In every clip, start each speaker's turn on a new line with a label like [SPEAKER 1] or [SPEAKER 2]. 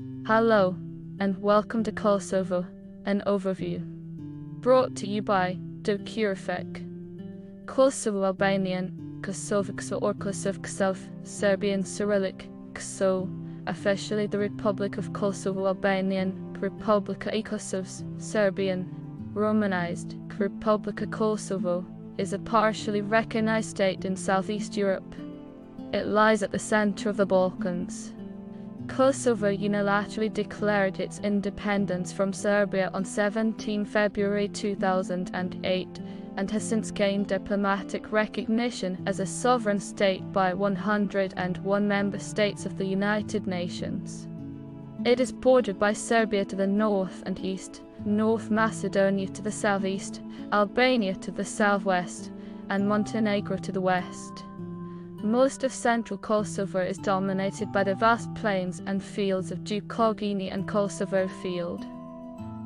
[SPEAKER 1] Hello, and welcome to Kosovo, an overview. Brought to you by Docurific. Kosovo Albanian, Kosovik or Kosov Serbian Cyrillic, Kso, officially the Republic of Kosovo Albanian, Republika i Kosovs, Serbian, Romanized, Republika Kosovo, is a partially recognized state in Southeast Europe. It lies at the center of the Balkans. Kosovo unilaterally declared its independence from Serbia on 17 February 2008 and has since gained diplomatic recognition as a sovereign state by 101 member states of the United Nations. It is bordered by Serbia to the north and east, North Macedonia to the southeast, Albania to the southwest, and Montenegro to the west. Most of central Kosovo is dominated by the vast plains and fields of Dukagjini and Kosovo Field.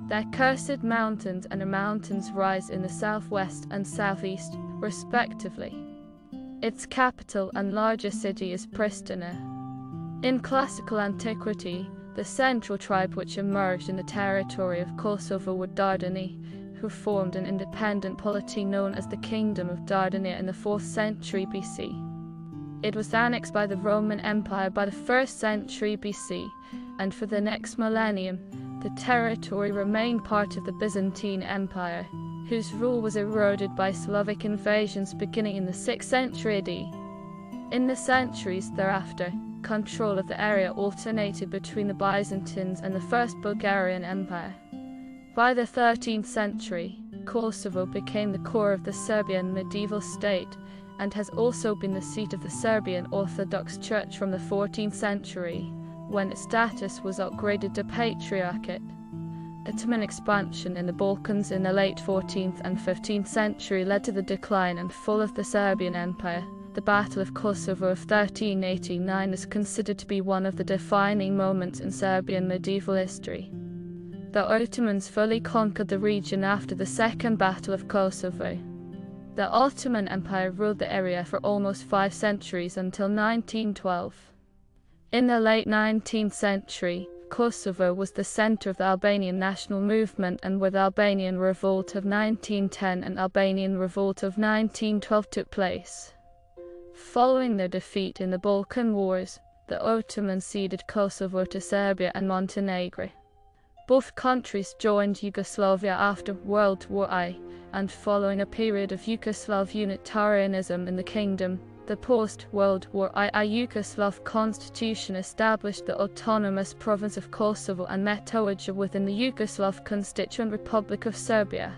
[SPEAKER 1] The Cursed Mountains and the mountains rise in the southwest and southeast, respectively. Its capital and largest city is Pristina. In classical antiquity, the central tribe which emerged in the territory of Kosovo were Dardani, who formed an independent polity known as the Kingdom of Dardania in the 4th century BC. It was annexed by the Roman Empire by the 1st century BC, and for the next millennium, the territory remained part of the Byzantine Empire, whose rule was eroded by Slavic invasions beginning in the 6th century AD. In the centuries thereafter, control of the area alternated between the Byzantines and the First Bulgarian Empire. By the 13th century, Kosovo became the core of the Serbian medieval state and has also been the seat of the Serbian Orthodox Church from the 14th century when its status was upgraded to patriarchate. Ottoman expansion in the Balkans in the late 14th and 15th century led to the decline and fall of the Serbian Empire. The Battle of Kosovo of 1389 is considered to be one of the defining moments in Serbian medieval history. The Ottomans fully conquered the region after the Second Battle of Kosovo. The Ottoman Empire ruled the area for almost five centuries until 1912. In the late 19th century, Kosovo was the center of the Albanian national movement and with Albanian Revolt of 1910 and Albanian Revolt of 1912 took place. Following their defeat in the Balkan Wars, the Ottomans ceded Kosovo to Serbia and Montenegro. Both countries joined Yugoslavia after World War I, and following a period of Yugoslav unitarianism in the kingdom, the post-World War II Yugoslav constitution established the autonomous province of Kosovo and Metohija within the Yugoslav Constituent Republic of Serbia.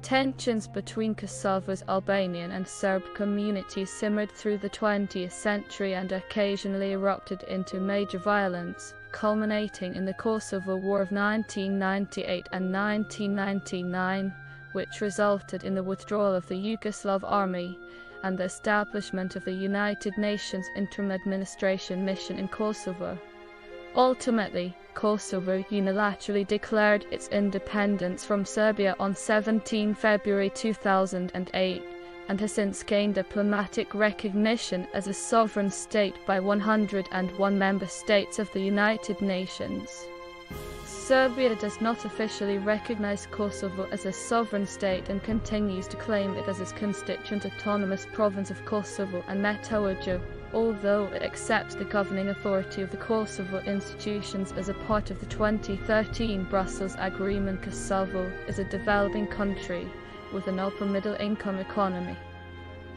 [SPEAKER 1] Tensions between Kosovo's Albanian and Serb communities simmered through the 20th century and occasionally erupted into major violence, culminating in the Kosovo War of 1998 and 1999, which resulted in the withdrawal of the Yugoslav army and the establishment of the United Nations Interim Administration Mission in Kosovo. Ultimately, Kosovo unilaterally declared its independence from Serbia on 17 February 2008 and has since gained diplomatic recognition as a sovereign state by 101 member states of the United Nations. Serbia does not officially recognize Kosovo as a sovereign state and continues to claim it as its constituent autonomous province of Kosovo and Metohija, although it accepts the governing authority of the Kosovo institutions as a part of the 2013 Brussels Agreement. Kosovo is a developing country with an upper middle income economy.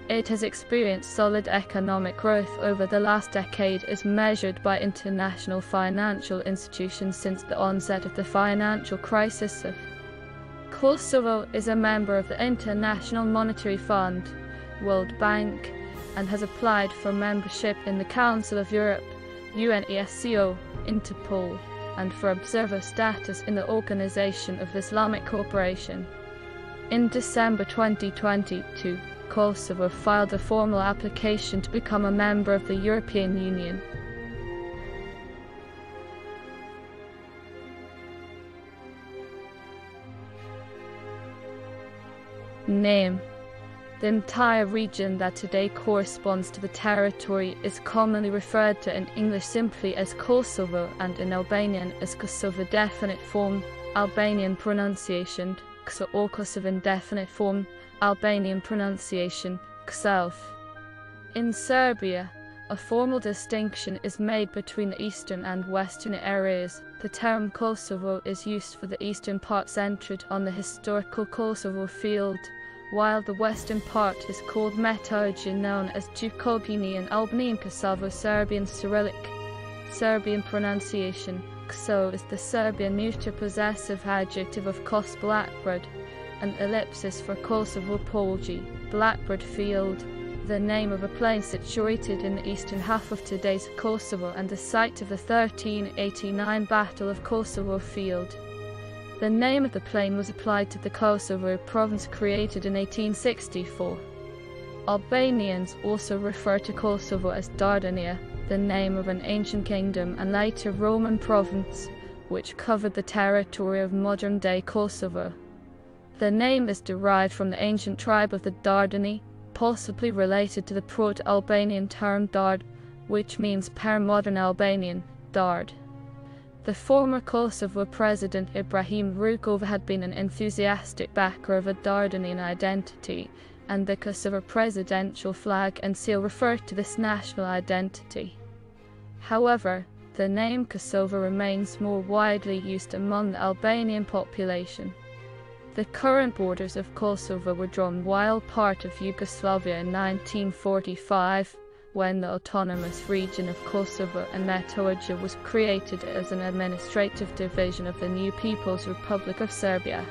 [SPEAKER 1] It has experienced solid economic growth over the last decade as measured by international financial institutions since the onset of the financial crisis. Kosovo is a member of the International Monetary Fund, World Bank, and has applied for membership in the Council of Europe, UNESCO, Interpol, and for observer status in the Organization of Islamic Cooperation. In December 2022, Kosovo filed a formal application to become a member of the European Union. Name The entire region that today corresponds to the territory is commonly referred to in English simply as Kosovo and in Albanian as Kosovo definite form, Albanian pronunciation, or Kosovo indefinite form, Albanian pronunciation, Kself. In Serbia, a formal distinction is made between the eastern and western areas. The term Kosovo is used for the eastern part centered on the historical Kosovo field while the western part is called Metohija known as Dukagjini and Albanian Kosovo Serbian Cyrillic. Serbian pronunciation, Kso is the Serbian neuter possessive adjective of Kos Blackbird, an ellipsis for Kosovo Polje, Blackbird Field, the name of a plain situated in the eastern half of today's Kosovo and the site of the 1389 Battle of Kosovo Field. The name of the plain was applied to the Kosovo province created in 1864. Albanians also refer to Kosovo as Dardania, the name of an ancient kingdom and later Roman province, which covered the territory of modern-day Kosovo. The name is derived from the ancient tribe of the Dardani, possibly related to the Proto-Albanian term Dard, which means per-modern Albanian, Dard. The former Kosovo president Ibrahim Rugova had been an enthusiastic backer of a Dardanian identity, and the Kosovo presidential flag and seal refer to this national identity. However, the name Kosovo remains more widely used among the Albanian population. The current borders of Kosovo were drawn while part of Yugoslavia in 1945 when the autonomous region of Kosovo and Metohija was created as an administrative division of the new People's Republic of Serbia.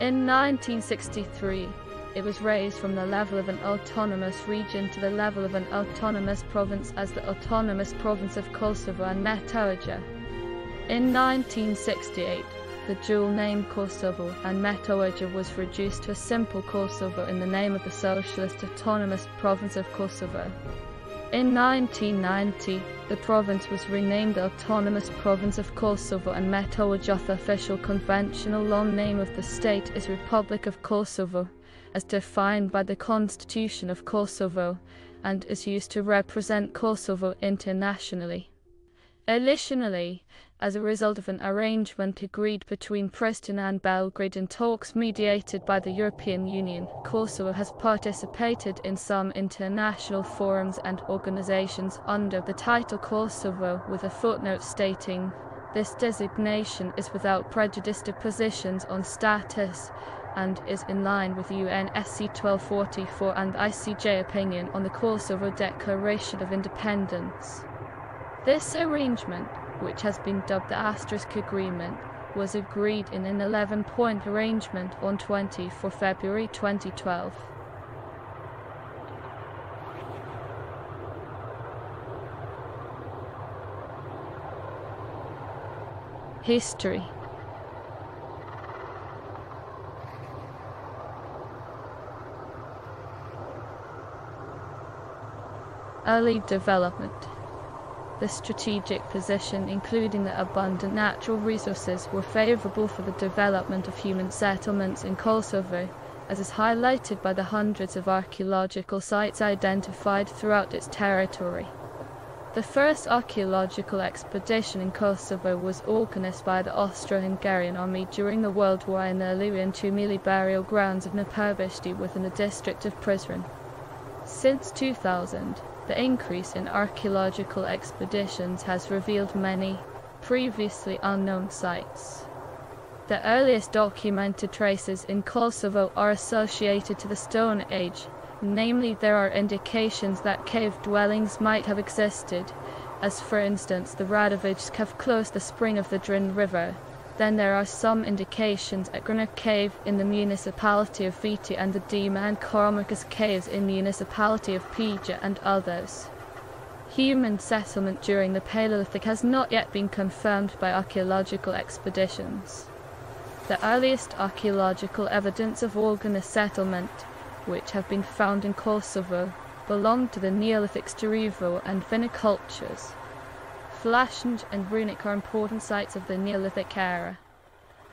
[SPEAKER 1] In 1963, it was raised from the level of an autonomous region to the level of an autonomous province as the autonomous province of Kosovo and Metohija. In 1968, the dual name Kosovo and Metohija was reduced to a simple Kosovo in the name of the Socialist Autonomous Province of Kosovo. In 1990, the province was renamed the Autonomous Province of Kosovo and Metohija The official conventional long name of the state is Republic of Kosovo, as defined by the Constitution of Kosovo, and is used to represent Kosovo internationally. Additionally, as a result of an arrangement agreed between Pristina and Belgrade in talks mediated by the European Union. Kosovo has participated in some international forums and organizations under the title Kosovo with a footnote stating this designation is without prejudice to positions on status and is in line with UNSC 1244 and ICJ opinion on the Kosovo Declaration of Independence. This arrangement which has been dubbed the Asterisk Agreement, was agreed in an 11 point arrangement on 24 February 2012. History Early development the strategic position, including the abundant natural resources, were favorable for the development of human settlements in Kosovo, as is highlighted by the hundreds of archaeological sites identified throughout its territory. The first archaeological expedition in Kosovo was organized by the Austro-Hungarian army during the World War in the Illyrian Tumuli burial grounds of Neperbishti within the district of Prizren. Since 2000, the increase in archaeological expeditions has revealed many previously unknown sites. The earliest documented traces in Kosovo are associated to the Stone Age, namely there are indications that cave dwellings might have existed, as for instance the Radović cave close the spring of the Drin River, then there are some indications at Granite Cave in the municipality of Viti and the Dima and Karamarkas caves in the municipality of Pija and others. Human settlement during the Paleolithic has not yet been confirmed by archaeological expeditions. The earliest archaeological evidence of organized settlement, which have been found in Kosovo, belong to the Neolithic Starčevo and Vinča cultures. Flashnj and Runik are important sites of the Neolithic era.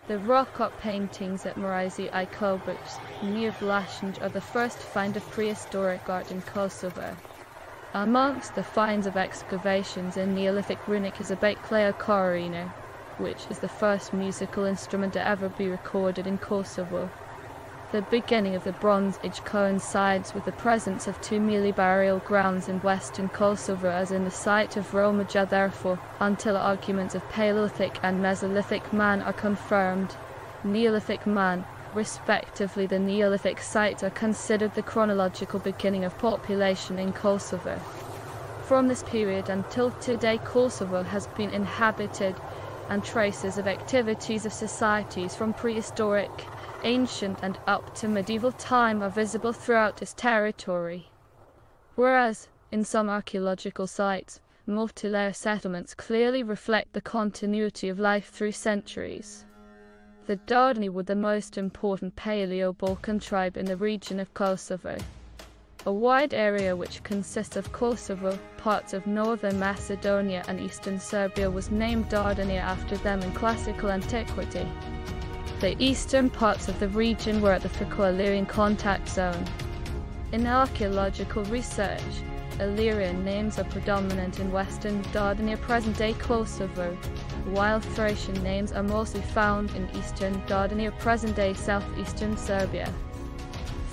[SPEAKER 1] The rock art paintings at Marazi i Kobuks near Blashnj are the first find of prehistoric art in Kosovo. Amongst the finds of excavations in Neolithic Runik is a baked clay ocarina, which is the first musical instrument to ever be recorded in Kosovo. The beginning of the Bronze Age coincides with the presence of tumuli burial grounds in western Kosovo as in the site of Romaja therefore, until arguments of Paleolithic and Mesolithic man are confirmed. Neolithic man, respectively the Neolithic sites are considered the chronological beginning of population in Kosovo. From this period until today Kosovo has been inhabited and traces of activities of societies from prehistoric ancient and up to medieval time are visible throughout its territory. Whereas, in some archaeological sites, multi-layer settlements clearly reflect the continuity of life through centuries. The Dardani were the most important Paleo-Balkan tribe in the region of Kosovo. A wide area which consists of Kosovo, parts of northern Macedonia and eastern Serbia was named Dardania after them in classical antiquity. The eastern parts of the region were at the Thraco-Illyrian contact zone. In archaeological research, Illyrian names are predominant in western Dardania present-day Kosovo, while Thracian names are mostly found in eastern Dardania present-day southeastern Serbia.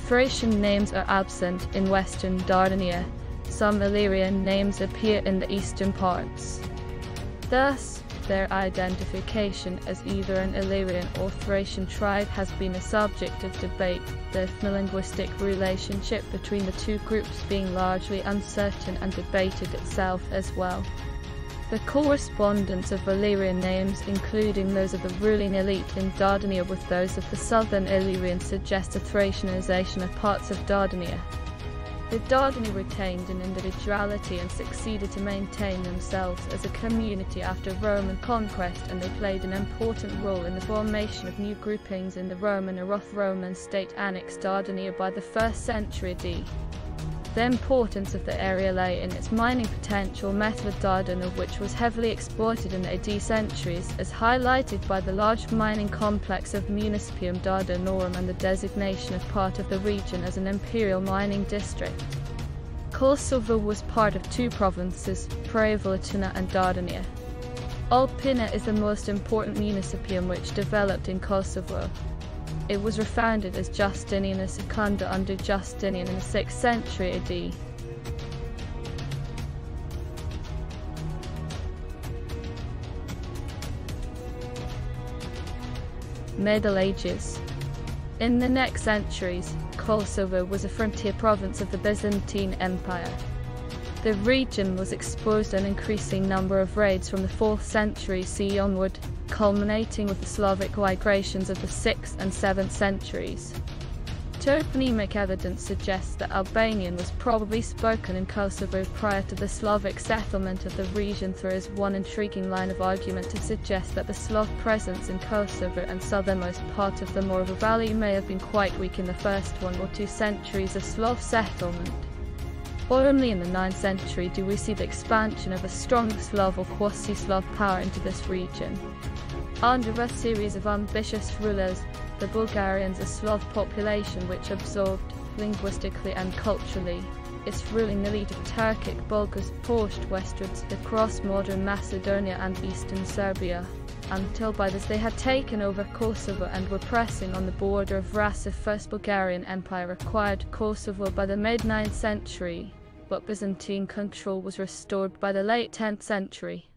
[SPEAKER 1] Thracian names are absent in western Dardania. Some Illyrian names appear in the eastern parts. Thus, their identification as either an Illyrian or Thracian tribe has been a subject of debate, the ethnolinguistic relationship between the two groups being largely uncertain and debated itself as well. The correspondence of Illyrian names, including those of the ruling elite in Dardania with those of the southern Illyrians, suggests a Thracianization of parts of Dardania. The Dardani retained an individuality and succeeded to maintain themselves as a community after Roman conquest and they played an important role in the formation of new groupings in the Roman Roman state annexed Dardania by the 1st century AD. The importance of the area lay in its mining potential method of which was heavily exploited in the AD centuries, as highlighted by the large mining complex of Municipium Dardanorum and the designation of part of the region as an imperial mining district. Kosovo was part of two provinces, Praevalitana and Dardania. Ulpiana is the most important municipium which developed in Kosovo, it was refounded as Justiniana Secunda under Justinian in the 6th century AD. Middle Ages In the next centuries, Kosovo was a frontier province of the Byzantine Empire. The region was exposed to an increasing number of raids from the 4th century CE onward, culminating with the Slavic migrations of the 6th and 7th centuries. Toponymic evidence suggests that Albanian was probably spoken in Kosovo prior to the Slavic settlement of the region through as one intriguing line of argument to suggest that the Slav presence in Kosovo and southernmost part of the Morava Valley may have been quite weak in the first one or two centuries of Slav settlement. Only in the 9th century do we see the expansion of a strong Slav or quasi-Slav power into this region. Under a series of ambitious rulers, the Bulgarians a Slav population which absorbed, linguistically and culturally, its ruling elite of Turkic Bulgars pushed westwards across modern Macedonia and eastern Serbia, until by this they had taken over Kosovo and were pressing on the border of Rasa First Bulgarian Empire acquired Kosovo by the mid-9th century, but Byzantine control was restored by the late 10th century.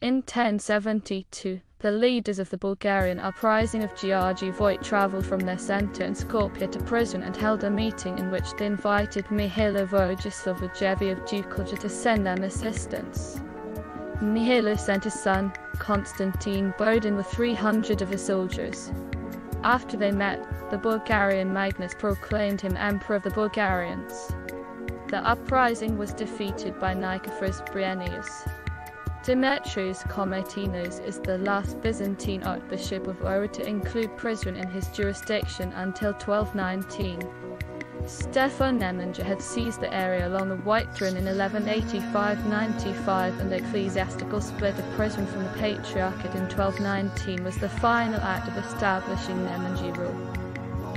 [SPEAKER 1] In 1072, the leaders of the Bulgarian uprising of Georgi Voit travelled from their centre in Skopje to Prizren and held a meeting in which they invited Mihailo Vojislavljević of Duklja to send them assistance. Mihailo sent his son, Constantine Bodin with 300 of his soldiers. After they met, the Bulgarian Magnus proclaimed him Emperor of the Bulgarians. The uprising was defeated by Nicephorus Bryennius. Demetrius Komatinos is the last Byzantine archbishop of Ora to include Prizren in his jurisdiction until 1219. Stefan Nemanja had seized the area along the White Drin in 1185-95 and the ecclesiastical split of Prizren from the Patriarchate in 1219 was the final act of establishing Nemanjić rule.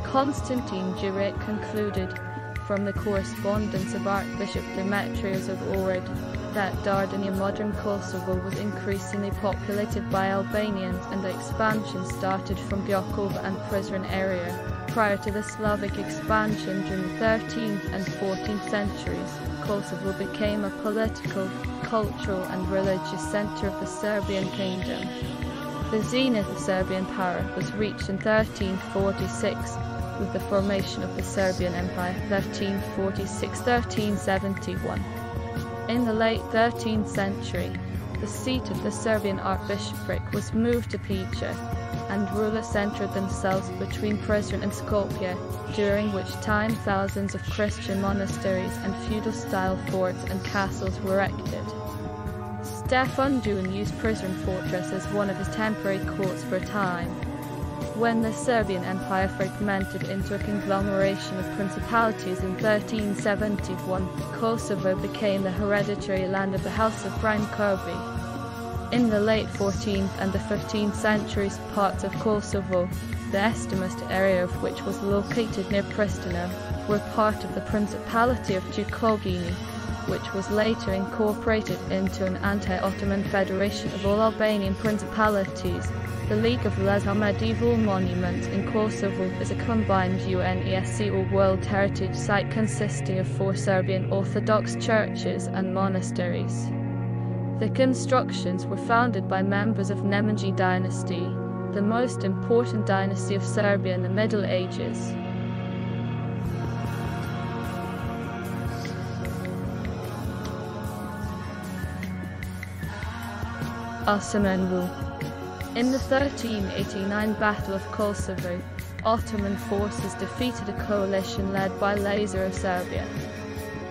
[SPEAKER 1] Constantine Jireček concluded from the correspondence of Archbishop Demetrius of Ohrid that Dardania modern Kosovo was increasingly populated by Albanians and the expansion started from Gjakova and Prizren area. Prior to the Slavic expansion during the 13th and 14th centuries, Kosovo became a political, cultural and religious center of the Serbian kingdom. The zenith of Serbian power was reached in 1346 with the formation of the Serbian Empire 1346-1371. In the late 13th century, the seat of the Serbian archbishopric was moved to Peja, and rulers centered themselves between Prizren and Skopje, during which time thousands of Christian monasteries and feudal-style forts and castles were erected. Stefan Dušan used Prizren fortress as one of his temporary courts for a time, when the Serbian Empire fragmented into a conglomeration of principalities in 1371, Kosovo became the hereditary land of the House of Brankovic. In the late 14th and the 15th centuries, parts of Kosovo, the easternmost area of which was located near Pristina, were part of the Principality of Dukagjini, which was later incorporated into an anti-Ottoman federation of all Albanian principalities the League of Lesser Medieval Monuments in Kosovo is a combined UNESCO or World Heritage Site consisting of four Serbian Orthodox churches and monasteries. The constructions were founded by members of Nemanjić dynasty, the most important dynasty of Serbia in the Middle Ages. Rule in the 1389 Battle of Kosovo, Ottoman forces defeated a coalition led by Lazar of Serbia.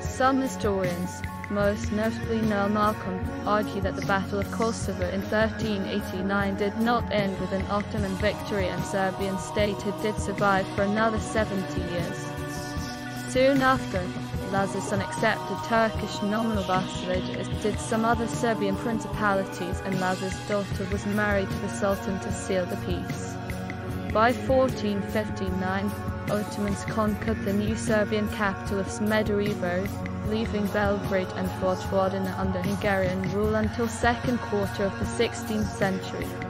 [SPEAKER 1] Some historians, most notably Noel Malcolm, argue that the Battle of Kosovo in 1389 did not end with an Ottoman victory and Serbian statehood did survive for another 70 years. Soon after, Son accepted Turkish nominal vassalage as did some other Serbian principalities and Lazar's daughter was married to the Sultan to seal the peace. By 1459, Ottomans conquered the new Serbian capital of Smederevo, leaving Belgrade and Vojvodina under Hungarian rule until second quarter of the 16th century.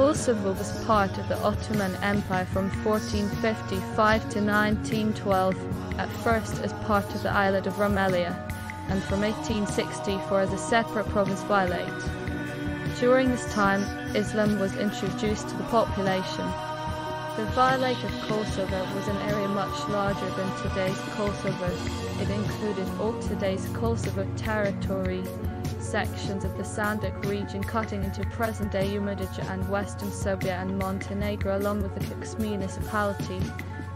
[SPEAKER 1] Kosovo was part of the Ottoman Empire from 1455 to 1912 at first as part of the Eyalet of Rumelia, and from 1864 as a separate province vilayet. During this time, Islam was introduced to the population. The vilayet of Kosovo was an area much larger than today's Kosovo. It included all today's Kosovo territory, sections of the Sandžak region cutting into present-day Umedica and western Serbia and Montenegro along with the Kukës municipality,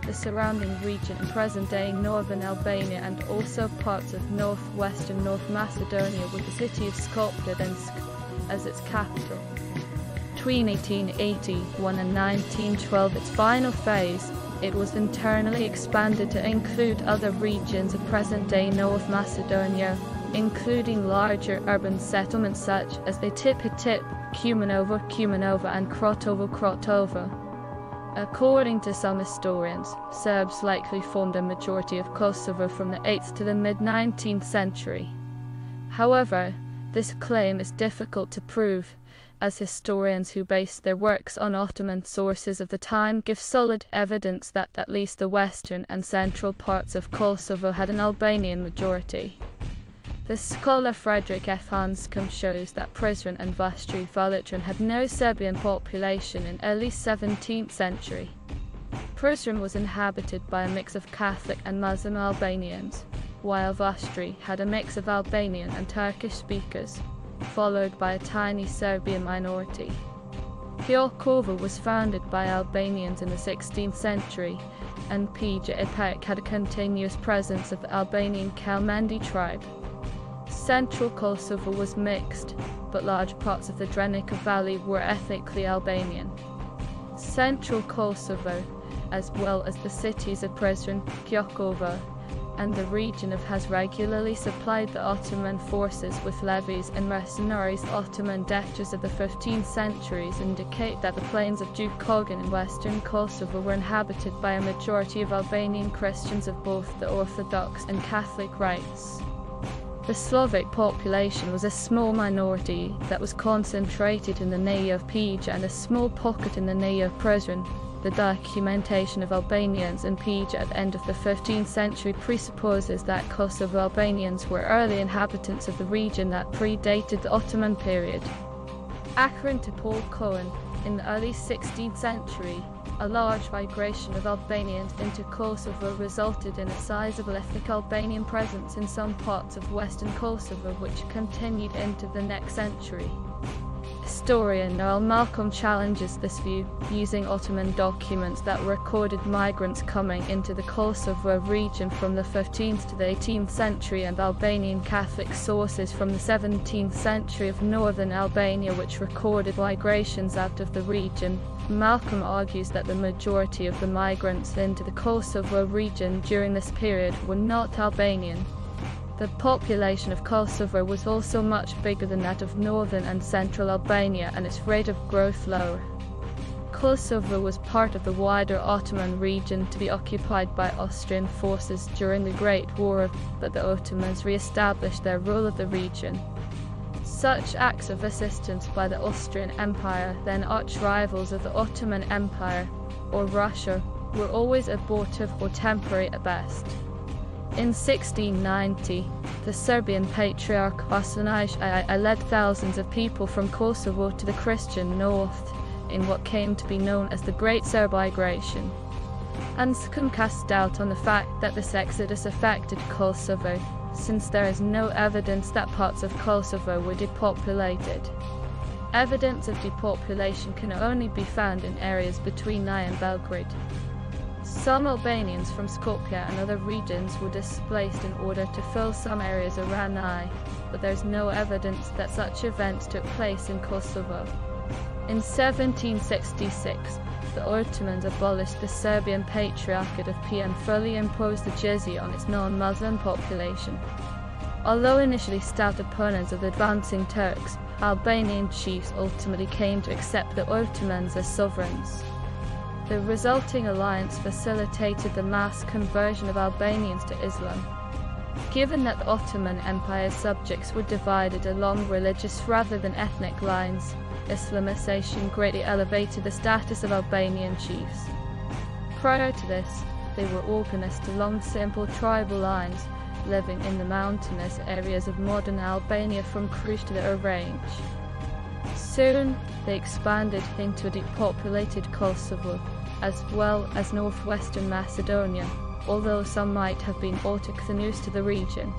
[SPEAKER 1] the surrounding region in present-day northern Albania and also parts of northwestern North Macedonia with the city of Skopje as its capital. Between 1881 and 1912, its final phase, it was internally expanded to include other regions of present-day North Macedonia, including larger urban settlements such as Etipetip, Kumanovo, Kumanovo and Krotovo, Krotovo. According to some historians, Serbs likely formed a majority of Kosovo from the 8th to the mid-19th century. However, this claim is difficult to prove, as historians who base their works on Ottoman sources of the time give solid evidence that at least the western and central parts of Kosovo had an Albanian majority. The scholar Frederick F. Anscombe shows that Prizren and Vashti Valitrin had no Serbian population in early 17th century. Prizren was inhabited by a mix of Catholic and Muslim Albanians, while Vashti had a mix of Albanian and Turkish speakers, followed by a tiny Serbian minority. Gjakova was founded by Albanians in the 16th century, and Peja Ipek had a continuous presence of the Albanian Kelmendi tribe. Central Kosovo was mixed, but large parts of the Drenica Valley were ethnically Albanian. Central Kosovo, as well as the cities of Prizren, Kiokovo, and the region of has regularly supplied the Ottoman forces with levies and mercenaries. Ottoman defters of the 15th centuries indicate that the plains of Duke Dukogan in western Kosovo were inhabited by a majority of Albanian Christians of both the Orthodox and Catholic rites. The Slavic population was a small minority that was concentrated in the Naya of Peja and a small pocket in the Naya of Prizren, the documentation of Albanians in Peja at the end of the 15th century presupposes that Kosovo Albanians were early inhabitants of the region that predated the Ottoman period. According to Paul Cohen, in the early 16th century, a large migration of Albanians into Kosovo resulted in a sizable ethnic Albanian presence in some parts of western Kosovo which continued into the next century. Historian Noel Malcolm challenges this view, using Ottoman documents that recorded migrants coming into the Kosovo region from the 15th to the 18th century and Albanian Catholic sources from the 17th century of northern Albania which recorded migrations out of the region. Malcolm argues that the majority of the migrants into the Kosovo region during this period were not Albanian. The population of Kosovo was also much bigger than that of northern and central Albania and its rate of growth lower. Kosovo was part of the wider Ottoman region to be occupied by Austrian forces during the Great War, but the Ottomans re-established their rule of the region. Such acts of assistance by the Austrian Empire, then arch-rivals of the Ottoman Empire, or Russia, were always abortive or temporary at best. In 1690, the Serbian Patriarch I led thousands of people from Kosovo to the Christian north in what came to be known as the Great Serb Migration. Anscombe cast doubt on the fact that this exodus affected Kosovo, since there is no evidence that parts of Kosovo were depopulated. Evidence of depopulation can only be found in areas between Nye and Belgrade, some Albanians from Skopje and other regions were displaced in order to fill some areas around Nye, but there is no evidence that such events took place in Kosovo. In 1766, the Ottomans abolished the Serbian Patriarchate of Pija and fully imposed the jizya on its non-Muslim population. Although initially stout opponents of the advancing Turks, Albanian chiefs ultimately came to accept the Ottomans as sovereigns. The resulting alliance facilitated the mass conversion of Albanians to Islam. Given that the Ottoman Empire's subjects were divided along religious rather than ethnic lines, Islamization greatly elevated the status of Albanian chiefs. Prior to this, they were organized along simple tribal lines, living in the mountainous areas of modern Albania from Kruj to the Orange. Soon, they expanded into a depopulated Kosovo, as well as northwestern Macedonia, although some might have been autochthonous to the region.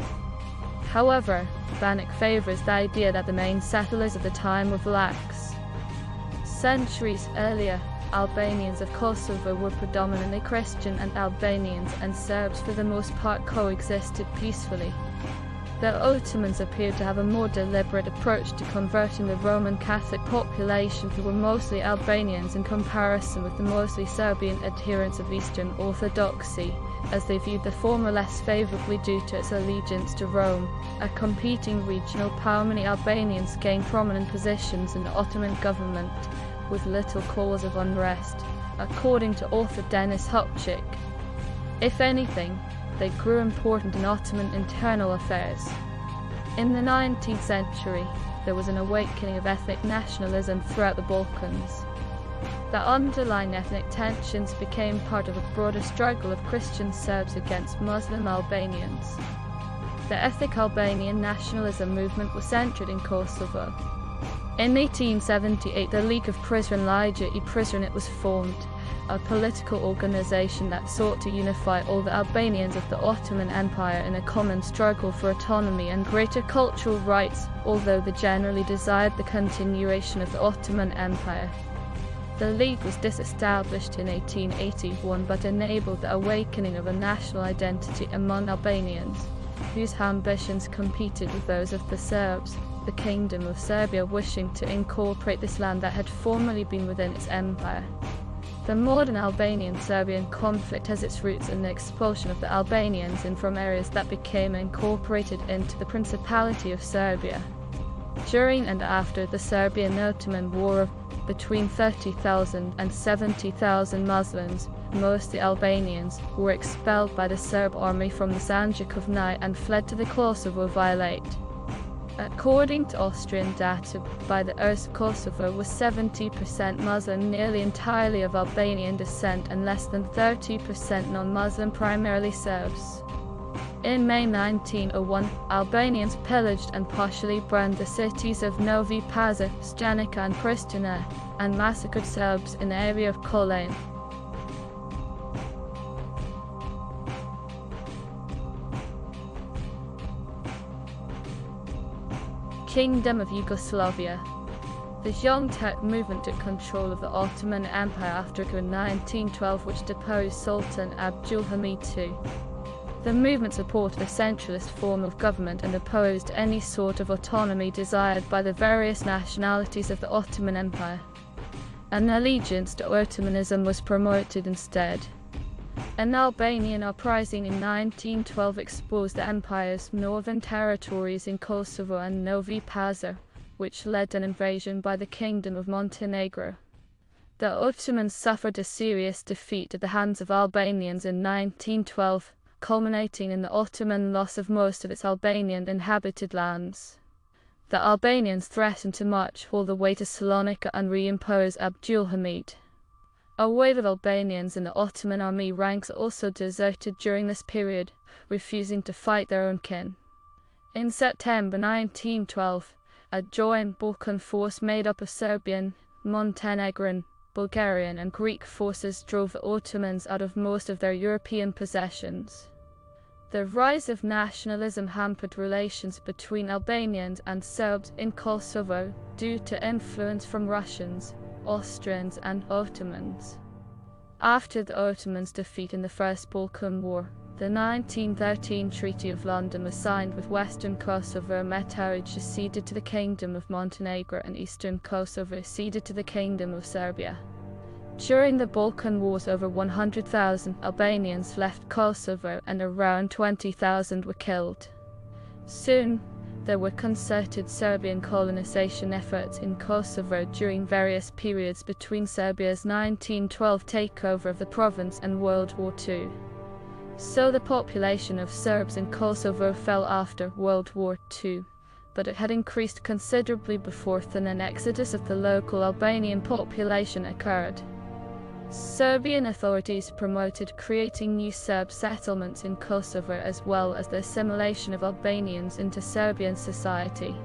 [SPEAKER 1] However, Banac favours the idea that the main settlers of the time were Vlachs. Centuries earlier, Albanians of Kosovo were predominantly Christian and Albanians and Serbs for the most part coexisted peacefully. The Ottomans appeared to have a more deliberate approach to converting the Roman Catholic population who were mostly Albanians in comparison with the mostly Serbian adherents of Eastern Orthodoxy, as they viewed the former less favorably due to its allegiance to Rome. A competing regional power many Albanians gained prominent positions in the Ottoman government, with little cause of unrest, according to author Dennis Hupchick. If anything, they grew important in Ottoman internal affairs. In the 19th century, there was an awakening of ethnic nationalism throughout the Balkans. The underlying ethnic tensions became part of a broader struggle of Christian Serbs against Muslim Albanians. The ethnic Albanian nationalism movement was centered in Kosovo. In 1878, the League of Prizren Liga i Prizrenit was formed, a political organization that sought to unify all the Albanians of the Ottoman Empire in a common struggle for autonomy and greater cultural rights, although they generally desired the continuation of the Ottoman Empire. The League was disestablished in 1881 but enabled the awakening of a national identity among Albanians, whose ambitions competed with those of the Serbs, the Kingdom of Serbia wishing to incorporate this land that had formerly been within its empire. The modern Albanian-Serbian conflict has its roots in the expulsion of the Albanians in from areas that became incorporated into the Principality of Serbia. During and after the Serbian-Ottoman War of between 30,000 and 70,000 Muslims, mostly Albanians, were expelled by the Serb army from the Sanjak of Niš and fled to the Kosovo Vilayet. According to Austrian data, by the URSS Kosovo was 70% Muslim, nearly entirely of Albanian descent and less than 30% non-Muslim, primarily Serbs. In May 1901, Albanians pillaged and partially burned the cities of Novi Pazar, Sjenica and Pristina, and massacred Serbs in the area of Kolan. Kingdom of Yugoslavia. The Young Turk movement took control of the Ottoman Empire after 1912 which deposed Sultan Abdulhamid II. The movement supported a centralist form of government and opposed any sort of autonomy desired by the various nationalities of the Ottoman Empire. An allegiance to Ottomanism was promoted instead. An Albanian uprising in 1912 exposed the empire's northern territories in Kosovo and Novi Pazar, which led to an invasion by the Kingdom of Montenegro. The Ottomans suffered a serious defeat at the hands of Albanians in 1912, culminating in the Ottoman loss of most of its Albanian inhabited lands. The Albanians threatened to march all the way to Salonika and reimpose Abdulhamid. A wave of Albanians in the Ottoman army ranks also deserted during this period, refusing to fight their own kin. In September 1912, a joint Balkan force made up of Serbian, Montenegrin, Bulgarian and Greek forces drove the Ottomans out of most of their European possessions. The rise of nationalism hampered relations between Albanians and Serbs in Kosovo due to influence from Russians, Austrians and Ottomans. After the Ottomans' defeat in the First Balkan War, the 1913 Treaty of London was signed with Western Kosovo Metohija ceded to the Kingdom of Montenegro and Eastern Kosovo ceded to the Kingdom of Serbia. During the Balkan Wars over 100,000 Albanians left Kosovo and around 20,000 were killed. Soon, there were concerted Serbian colonization efforts in Kosovo during various periods between Serbia's 1912 takeover of the province and World War II. So the population of Serbs in Kosovo fell after World War II, but it had increased considerably before then an exodus of the local Albanian population occurred. Serbian authorities promoted creating new Serb settlements in Kosovo as well as the assimilation of Albanians into Serbian society.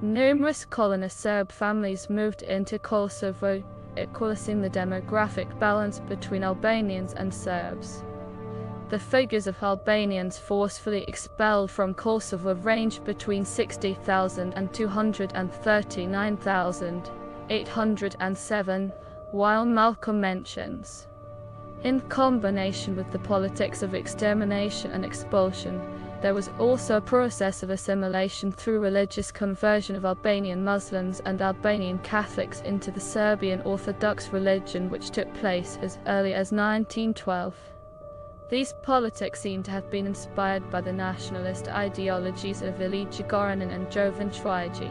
[SPEAKER 1] Numerous colonist Serb families moved into Kosovo, equalizing the demographic balance between Albanians and Serbs. The figures of Albanians forcefully expelled from Kosovo ranged between 60,000 and 239,807 while Malcolm mentions. In combination with the politics of extermination and expulsion, there was also a process of assimilation through religious conversion of Albanian Muslims and Albanian Catholics into the Serbian Orthodox religion which took place as early as 1912. These politics seem to have been inspired by the nationalist ideologies of Ilija Garašanin and Jovan Cvijić.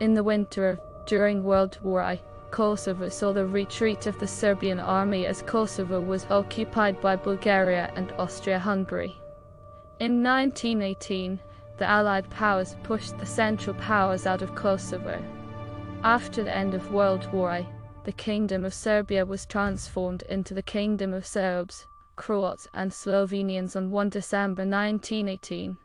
[SPEAKER 1] In the winter of during World War I, Kosovo saw the retreat of the Serbian army as Kosovo was occupied by Bulgaria and Austria-Hungary. In 1918, the Allied powers pushed the Central Powers out of Kosovo. After the end of World War I, the Kingdom of Serbia was transformed into the Kingdom of Serbs, Croats and Slovenians on 1 December 1918.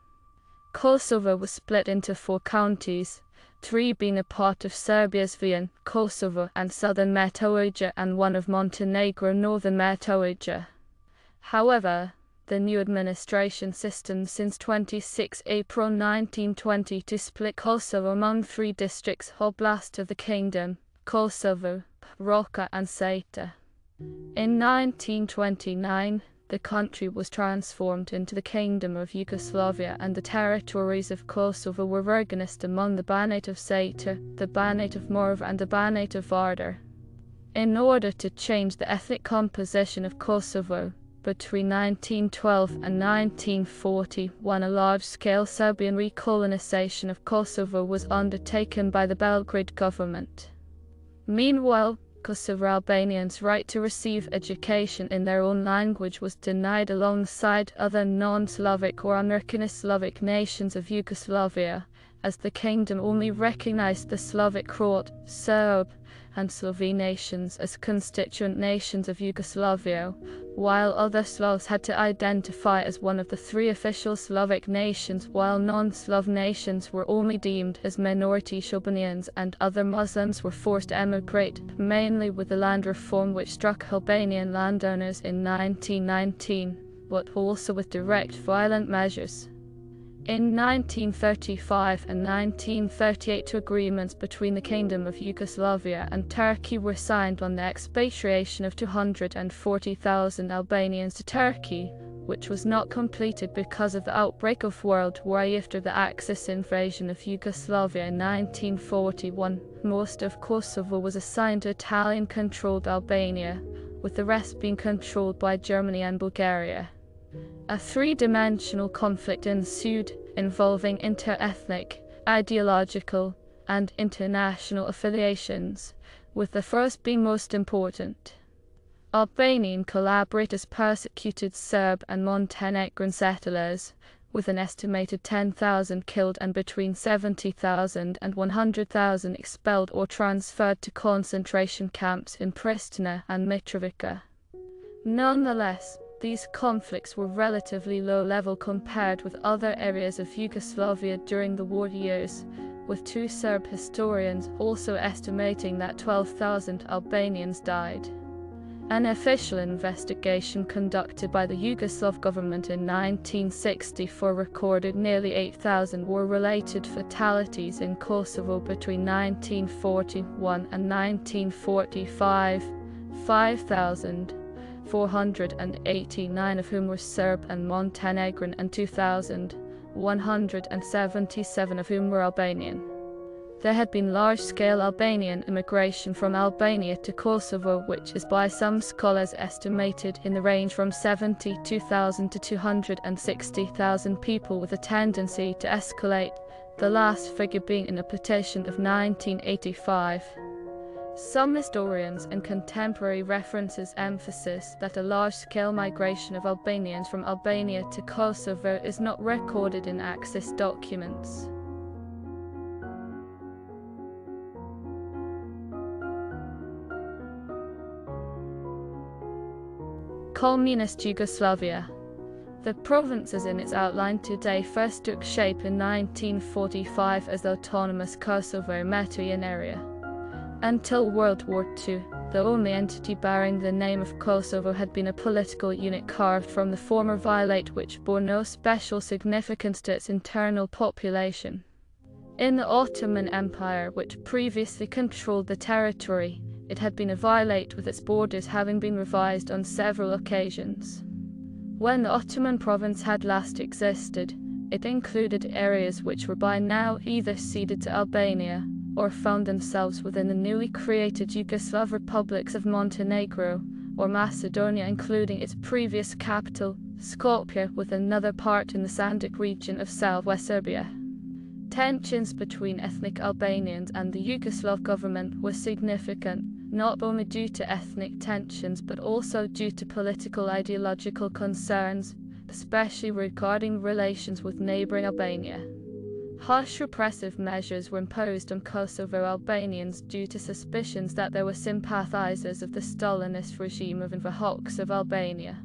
[SPEAKER 1] Kosovo was split into four counties, three being a part of Serbia's Vian, Kosovo and southern Metohija and one of Montenegro northern Metohija. However, the new administration system since 26 April 1920 to split Kosovo among three districts Oblast of the Kingdom, Kosovo, Roka and Zeta. In 1929, the country was transformed into the Kingdom of Yugoslavia and the territories of Kosovo were organized among the Banate of Zeta, the Banate of Morava and the Banate of Vardar. In order to change the ethnic composition of Kosovo, between 1912 and 1941 a large-scale Serbian recolonization of Kosovo was undertaken by the Belgrade government. Meanwhile, Kosovo Albanians' right to receive education in their own language was denied alongside other non-Slavic or unrecognized Slavic nations of Yugoslavia, as the kingdom only recognized the Slavic Croat, Serb, and Slovene nations as constituent nations of Yugoslavia, while other Slavs had to identify as one of the three official Slavic nations, while non-Slav nations were only deemed as minority Albanians and other Muslims were forced to emigrate, mainly with the land reform which struck Albanian landowners in 1919, but also with direct violent measures. In 1935 and 1938 two agreements between the Kingdom of Yugoslavia and Turkey were signed on the expatriation of 240,000 Albanians to Turkey, which was not completed because of the outbreak of World War I after the Axis invasion of Yugoslavia in 1941. Most of Kosovo was assigned to Italian-controlled Albania, with the rest being controlled by Germany and Bulgaria. A three-dimensional conflict ensued involving inter-ethnic, ideological, and international affiliations, with the first being most important. Albanian collaborators persecuted Serb and Montenegrin settlers, with an estimated 10,000 killed and between 70,000 and 100,000 expelled or transferred to concentration camps in Pristina and Mitrovica. Nonetheless, these conflicts were relatively low level compared with other areas of Yugoslavia during the war years, with two Serb historians also estimating that 12,000 Albanians died. An official investigation conducted by the Yugoslav government in 1964 recorded nearly 8,000 war-related fatalities in Kosovo between 1941 and 1945, 5,000 489 of whom were Serb and Montenegrin and 2,177 of whom were Albanian. There had been large-scale Albanian immigration from Albania to Kosovo which is by some scholars estimated in the range from 72,000 to 260,000 people with a tendency to escalate, the last figure being in a petition of 1985. Some historians and contemporary references emphasis that a large-scale migration of Albanians from Albania to Kosovo is not recorded in Axis documents. Communist Yugoslavia The provinces in its outline today first took shape in 1945 as the autonomous Kosovo-Metohian area. Until World War II, the only entity bearing the name of Kosovo had been a political unit carved from the former vilayet which bore no special significance to its internal population. In the Ottoman Empire, which previously controlled the territory, it had been a vilayet with its borders having been revised on several occasions. When the Ottoman province had last existed, it included areas which were by now either ceded to Albania or found themselves within the newly created Yugoslav republics of Montenegro or Macedonia including its previous capital, Skopje with another part in the Sandžak region of southwest Serbia. Tensions between ethnic Albanians and the Yugoslav government were significant, not only due to ethnic tensions but also due to political ideological concerns, especially regarding relations with neighboring Albania. Harsh repressive measures were imposed on Kosovo Albanians due to suspicions that they were sympathizers of the Stalinist regime of the Hoxha of Albania.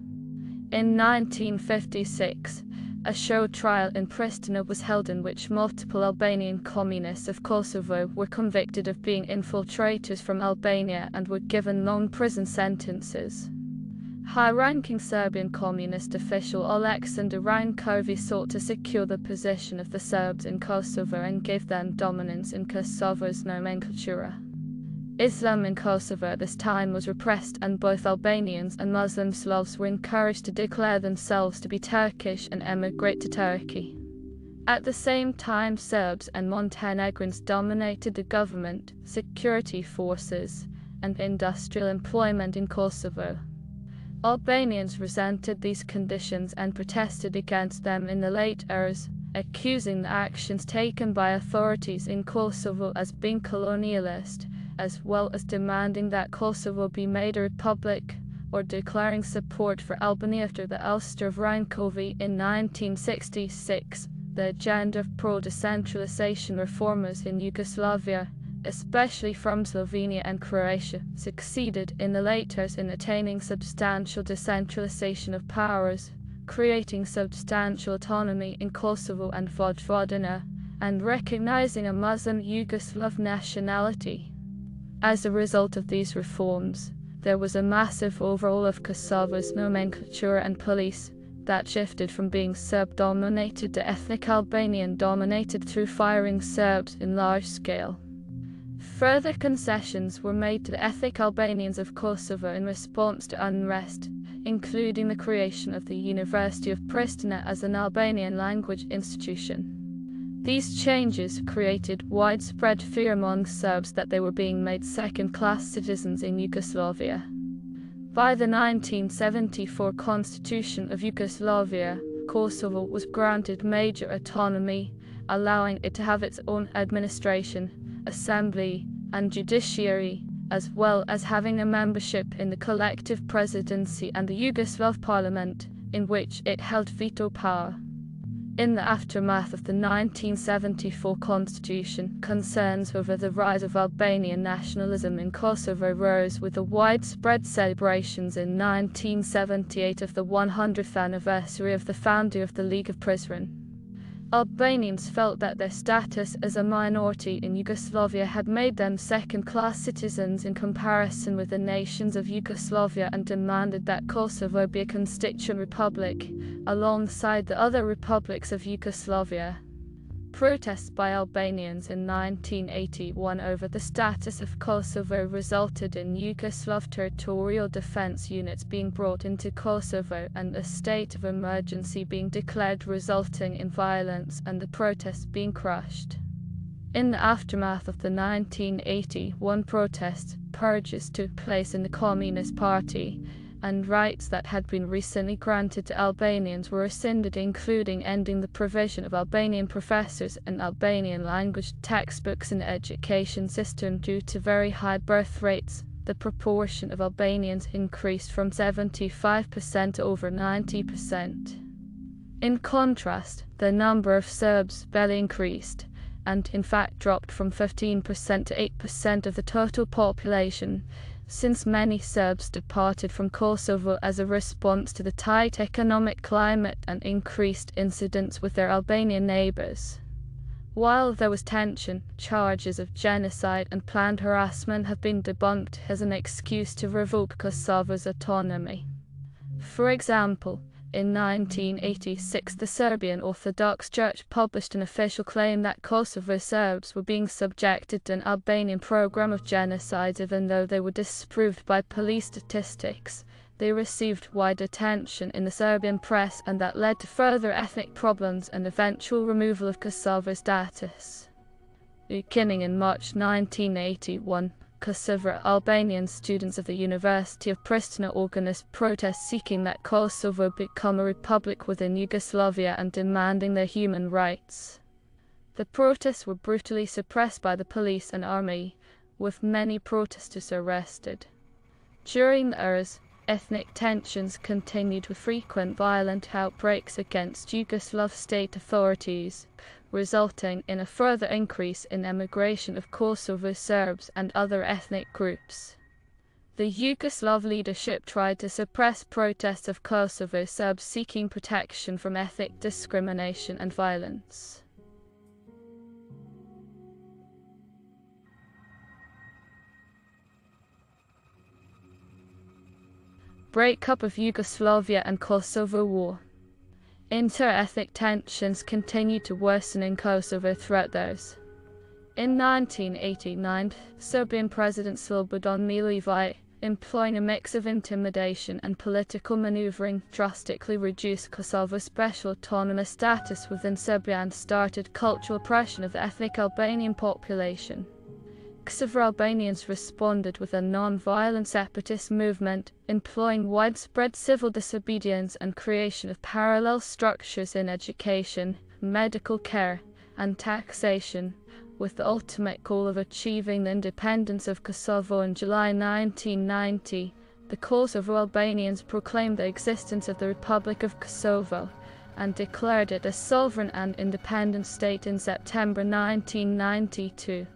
[SPEAKER 1] In 1956, a show trial in Pristina was held in which multiple Albanian communists of Kosovo were convicted of being infiltrators from Albania and were given long prison sentences. High-ranking Serbian communist official Aleksandar Ranković sought to secure the position of the Serbs in Kosovo and give them dominance in Kosovo's nomenklatura. Islam in Kosovo at this time was repressed and both Albanians and Muslim Slavs were encouraged to declare themselves to be Turkish and emigrate to Turkey. At the same time Serbs and Montenegrins dominated the government, security forces, and industrial employment in Kosovo. Albanians resented these conditions and protested against them in the late years, accusing the actions taken by authorities in Kosovo as being colonialist, as well as demanding that Kosovo be made a republic, or declaring support for Albania after the ouster of Rankovic in 1966. The agenda of pro-decentralization reformers in Yugoslavia especially from Slovenia and Croatia, succeeded in the laters in attaining substantial decentralization of powers, creating substantial autonomy in Kosovo and Vojvodina, and recognizing a Muslim Yugoslav nationality. As a result of these reforms, there was a massive overhaul of Kosovo's nomenklatura and police that shifted from being Serb dominated to ethnic Albanian dominated through firing Serbs in large scale. Further concessions were made to the ethnic Albanians of Kosovo in response to unrest, including the creation of the University of Pristina as an Albanian language institution. These changes created widespread fear among Serbs that they were being made second-class citizens in Yugoslavia. By the 1974 Constitution of Yugoslavia, Kosovo was granted major autonomy, allowing it to have its own administration, assembly, and judiciary, as well as having a membership in the collective presidency and the Yugoslav parliament, in which it held veto power. In the aftermath of the 1974 constitution, concerns over the rise of Albanian nationalism in Kosovo rose with the widespread celebrations in 1978 of the 100th anniversary of the founding of the League of Prizren. Albanians felt that their status as a minority in Yugoslavia had made them second-class citizens in comparison with the nations of Yugoslavia and demanded that Kosovo be a constituent republic, alongside the other republics of Yugoslavia. Protests by Albanians in 1981 over the status of Kosovo resulted in Yugoslav territorial defense units being brought into Kosovo and a state of emergency being declared resulting in violence and the protests being crushed. In the aftermath of the 1981 protests, purges took place in the Communist Party, and rights that had been recently granted to Albanians were rescinded, including ending the provision of Albanian professors and Albanian language textbooks in the education system due to very high birth rates. The proportion of Albanians increased from 75% to over 90%. In contrast, the number of Serbs barely increased, and in fact dropped from 15% to 8% of the total population since many Serbs departed from Kosovo as a response to the tight economic climate and increased incidents with their Albanian neighbors. While there was tension, charges of genocide and planned harassment have been debunked as an excuse to revoke Kosovo's autonomy. For example, in 1986, the Serbian Orthodox Church published an official claim that Kosovo Serbs were being subjected to an Albanian program of genocide even though they were disproved by police statistics. They received wide attention in the Serbian press and that led to further ethnic problems and eventual removal of Kosovo status. Beginning in March 1981, Kosovo Albanian students of the University of Pristina organized protests seeking that Kosovo become a republic within Yugoslavia and demanding their human rights. The protests were brutally suppressed by the police and army, with many protesters arrested. During the hours, ethnic tensions continued with frequent violent outbreaks against Yugoslav state authorities, resulting in a further increase in emigration of Kosovo Serbs and other ethnic groups. The Yugoslav leadership tried to suppress protests of Kosovo Serbs seeking protection from ethnic discrimination and violence. Breakup of Yugoslavia and Kosovo War Inter-ethnic tensions continued to worsen in Kosovo throughout those. In 1989, Serbian President Slobodan Milosevic, employing a mix of intimidation and political maneuvering, drastically reduced Kosovo's special autonomous status within Serbia and started cultural oppression of the ethnic Albanian population. Kosovo Albanians responded with a non-violent separatist movement, employing widespread civil disobedience and creation of parallel structures in education, medical care, and taxation, with the ultimate goal of achieving the independence of Kosovo in July 1990. The cause of Albanians proclaimed the existence of the Republic of Kosovo and declared it a sovereign and independent state in September 1992.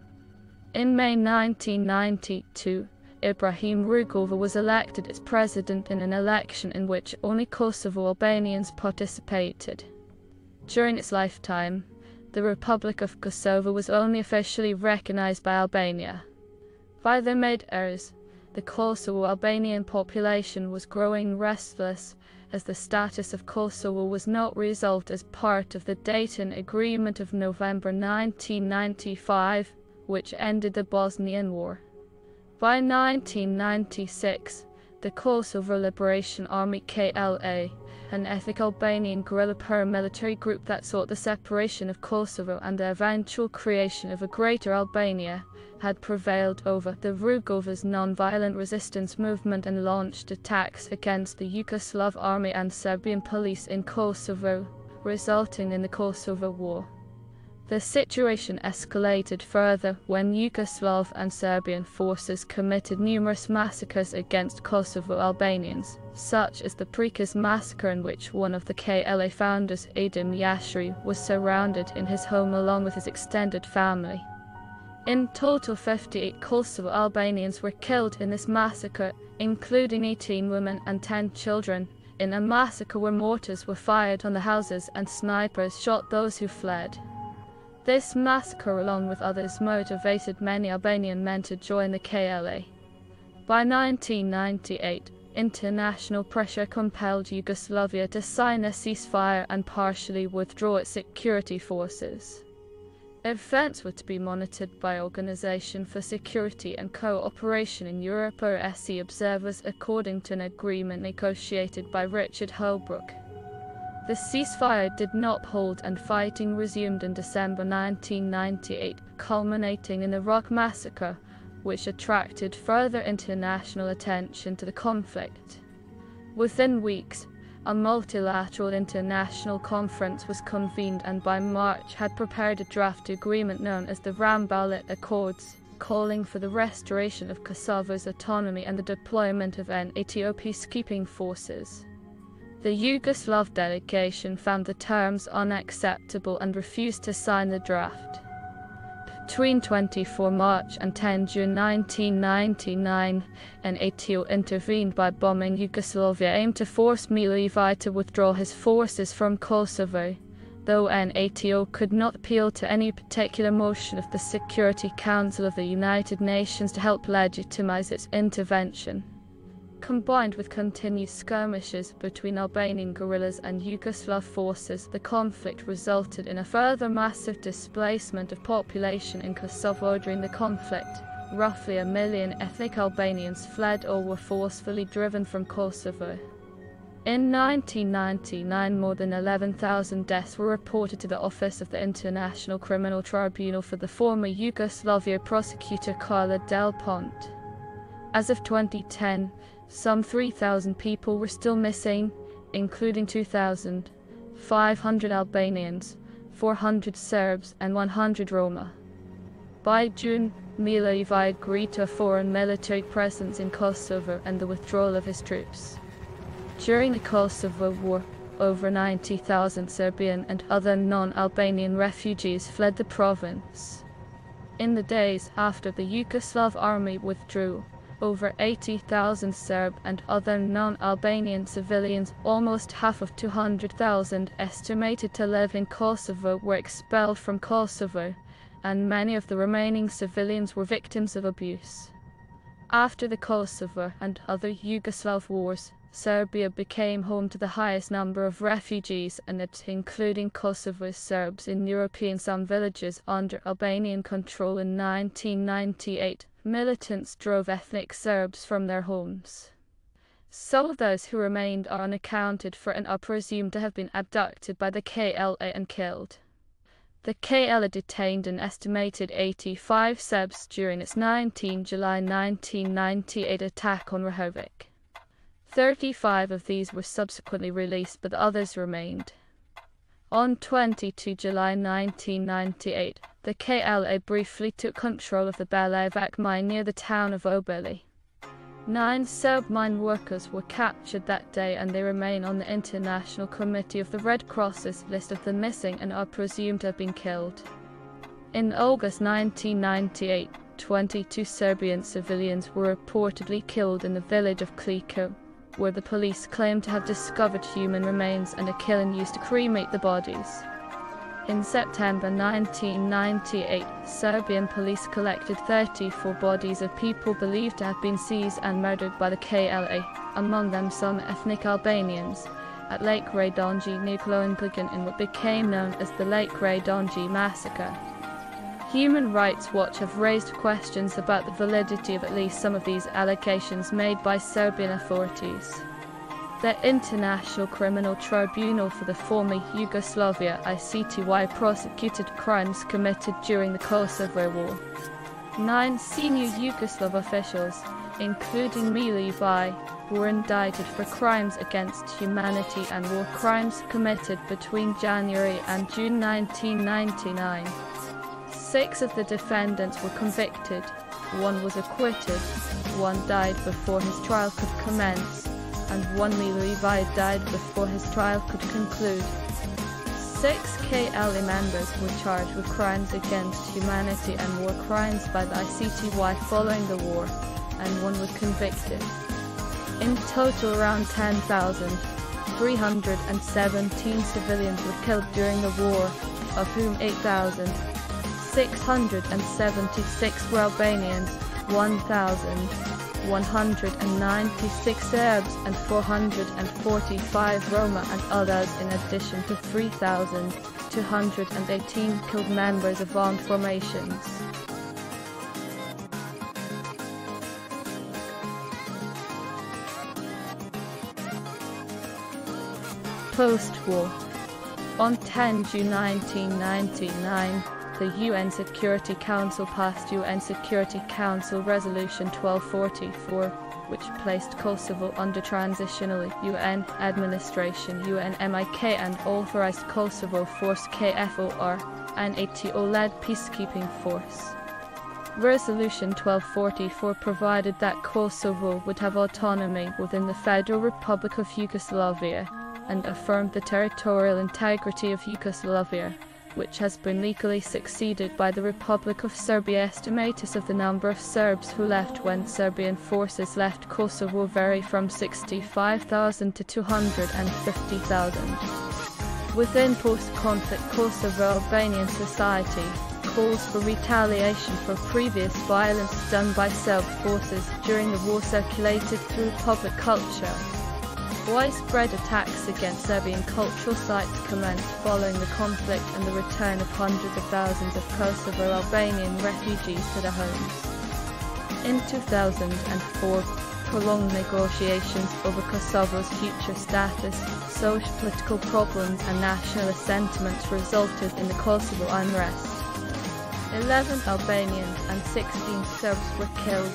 [SPEAKER 1] In May 1992, Ibrahim Rugova was elected as president in an election in which only Kosovo Albanians participated. During its lifetime, the Republic of Kosovo was only officially recognized by Albania. By the mid-eras, the Kosovo Albanian population was growing restless as the status of Kosovo was not resolved as part of the Dayton Agreement of November 1995, which ended the Bosnian War. By 1996, the Kosovo Liberation Army KLA, an ethnic Albanian guerrilla paramilitary group that sought the separation of Kosovo and the eventual creation of a greater Albania, had prevailed over the Rugova's non-violent resistance movement and launched attacks against the Yugoslav army and Serbian police in Kosovo, resulting in the Kosovo War. The situation escalated further when Yugoslav and Serbian forces committed numerous massacres against Kosovo Albanians, such as the Prekaz massacre in which one of the KLA founders, Adem Jashari, was surrounded in his home along with his extended family. In total 58 Kosovo Albanians were killed in this massacre, including 18 women and 10 children, in a massacre where mortars were fired on the houses and snipers shot those who fled. This massacre along with others motivated many Albanian men to join the KLA. By 1998, international pressure compelled Yugoslavia to sign a ceasefire and partially withdraw its security forces. Events were to be monitored by Organization for Security and Cooperation in Europe or OSCE observers according to an agreement negotiated by Richard Holbrooke. The ceasefire did not hold and fighting resumed in December 1998, culminating in the Račak Massacre, which attracted further international attention to the conflict. Within weeks, a multilateral international conference was convened and by March had prepared a draft agreement known as the Rambouillet Accords, calling for the restoration of Kosovo's autonomy and the deployment of NATO peacekeeping forces. The Yugoslav delegation found the terms unacceptable and refused to sign the draft. Between 24 March and 10 June 1999, NATO intervened by bombing Yugoslavia aimed to force Milo to withdraw his forces from Kosovo, though NATO could not appeal to any particular motion of the Security Council of the United Nations to help legitimize its intervention combined with continued skirmishes between Albanian guerrillas and Yugoslav forces, the conflict resulted in a further massive displacement of population in Kosovo during the conflict. Roughly a million ethnic Albanians fled or were forcefully driven from Kosovo. In 1999, more than 11,000 deaths were reported to the Office of the International Criminal Tribunal for the former Yugoslavia prosecutor Carla Del Ponte. As of 2010, some 3,000 people were still missing, including 2,500 Albanians, 400 Serbs, and 100 Roma. By June, Milo agreed to a foreign military presence in Kosovo and the withdrawal of his troops. During the Kosovo War, over 90,000 Serbian and other non-Albanian refugees fled the province. In the days after the Yugoslav army withdrew, over 80,000 Serb and other non-Albanian civilians, almost half of 200,000 estimated to live in Kosovo were expelled from Kosovo, and many of the remaining civilians were victims of abuse. After the Kosovo and other Yugoslav wars, Serbia became home to the highest number of refugees and it including Kosovo Serbs in European some villages under Albanian control in 1998 militants drove ethnic Serbs from their homes. Some of those who remained are unaccounted for and are presumed to have been abducted by the KLA and killed. The KLA detained an estimated 85 Serbs during its 19 July 1998 attack on Rahovec. 35 of these were subsequently released but others remained. On 22 July 1998, the KLA briefly took control of the Belaćevac mine near the town of Obilić. Nine Serb mine workers were captured that day and they remain on the International Committee of the Red Cross's list of the missing and are presumed to have been killed. In August 1998, 22 Serbian civilians were reportedly killed in the village of Klečka, where the police claimed to have discovered human remains and a kiln used to cremate the bodies. In September 1998, Serbian police collected 34 bodies of people believed to have been seized and murdered by the KLA, among them some ethnic Albanians, at Lake Radonjić near Kloenbligen in what became known as the Lake Radonjić massacre. Human Rights Watch have raised questions about the validity of at least some of these allegations made by Serbian authorities. The International Criminal Tribunal for the former Yugoslavia ICTY prosecuted crimes committed during the Kosovo War. Nine senior Yugoslav officials, including Mile were indicted for crimes against humanity and war crimes committed between January and June 1999. Six of the defendants were convicted, one was acquitted, one died before his trial could commence, and one Ivaj died before his trial could conclude. Six KLA members were charged with crimes against humanity and war crimes by the ICTY following the war, and one was convicted. In total around 10,317 civilians were killed during the war, of whom 8,676 were Albanians, 1,000 196 Serbs and 445 Roma and others in addition to 3,218 killed members of armed formations. Post-war On 10 June 1999, the UN Security Council passed UN Security Council Resolution 1244, which placed Kosovo under transitional UN administration UNMIK and authorized Kosovo Force KFOR, a NATO-led peacekeeping force. Resolution 1244 provided that Kosovo would have autonomy within the Federal Republic of Yugoslavia and affirmed the territorial integrity of Yugoslavia which has been legally succeeded by the Republic of Serbia. Estimates of the number of Serbs who left when Serbian forces left Kosovo vary from 65,000 to 250,000. Within post-conflict Kosovo Albanian society, calls for retaliation for previous violence done by Serb forces during the war circulated through public culture. Widespread attacks against Serbian cultural sites commenced following the conflict and the return of hundreds of thousands of Kosovo Albanian refugees to their homes. In 2004, prolonged negotiations over Kosovo's future status, social political problems and nationalist sentiments resulted in the Kosovo unrest. 11 Albanians and 16 Serbs were killed,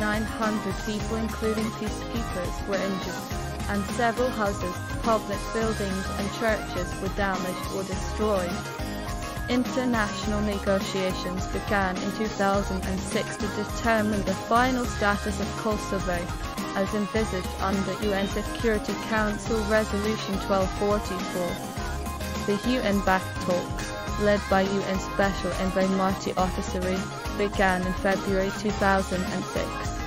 [SPEAKER 1] 900 people including peacekeepers were injured and several houses, public buildings and churches were damaged or destroyed. International negotiations began in 2006 to determine the final status of Kosovo, as envisaged under UN Security Council Resolution 1244. The UN-backed talks, led by UN Special Envoy Martti Ahtisaari, began in February 2006.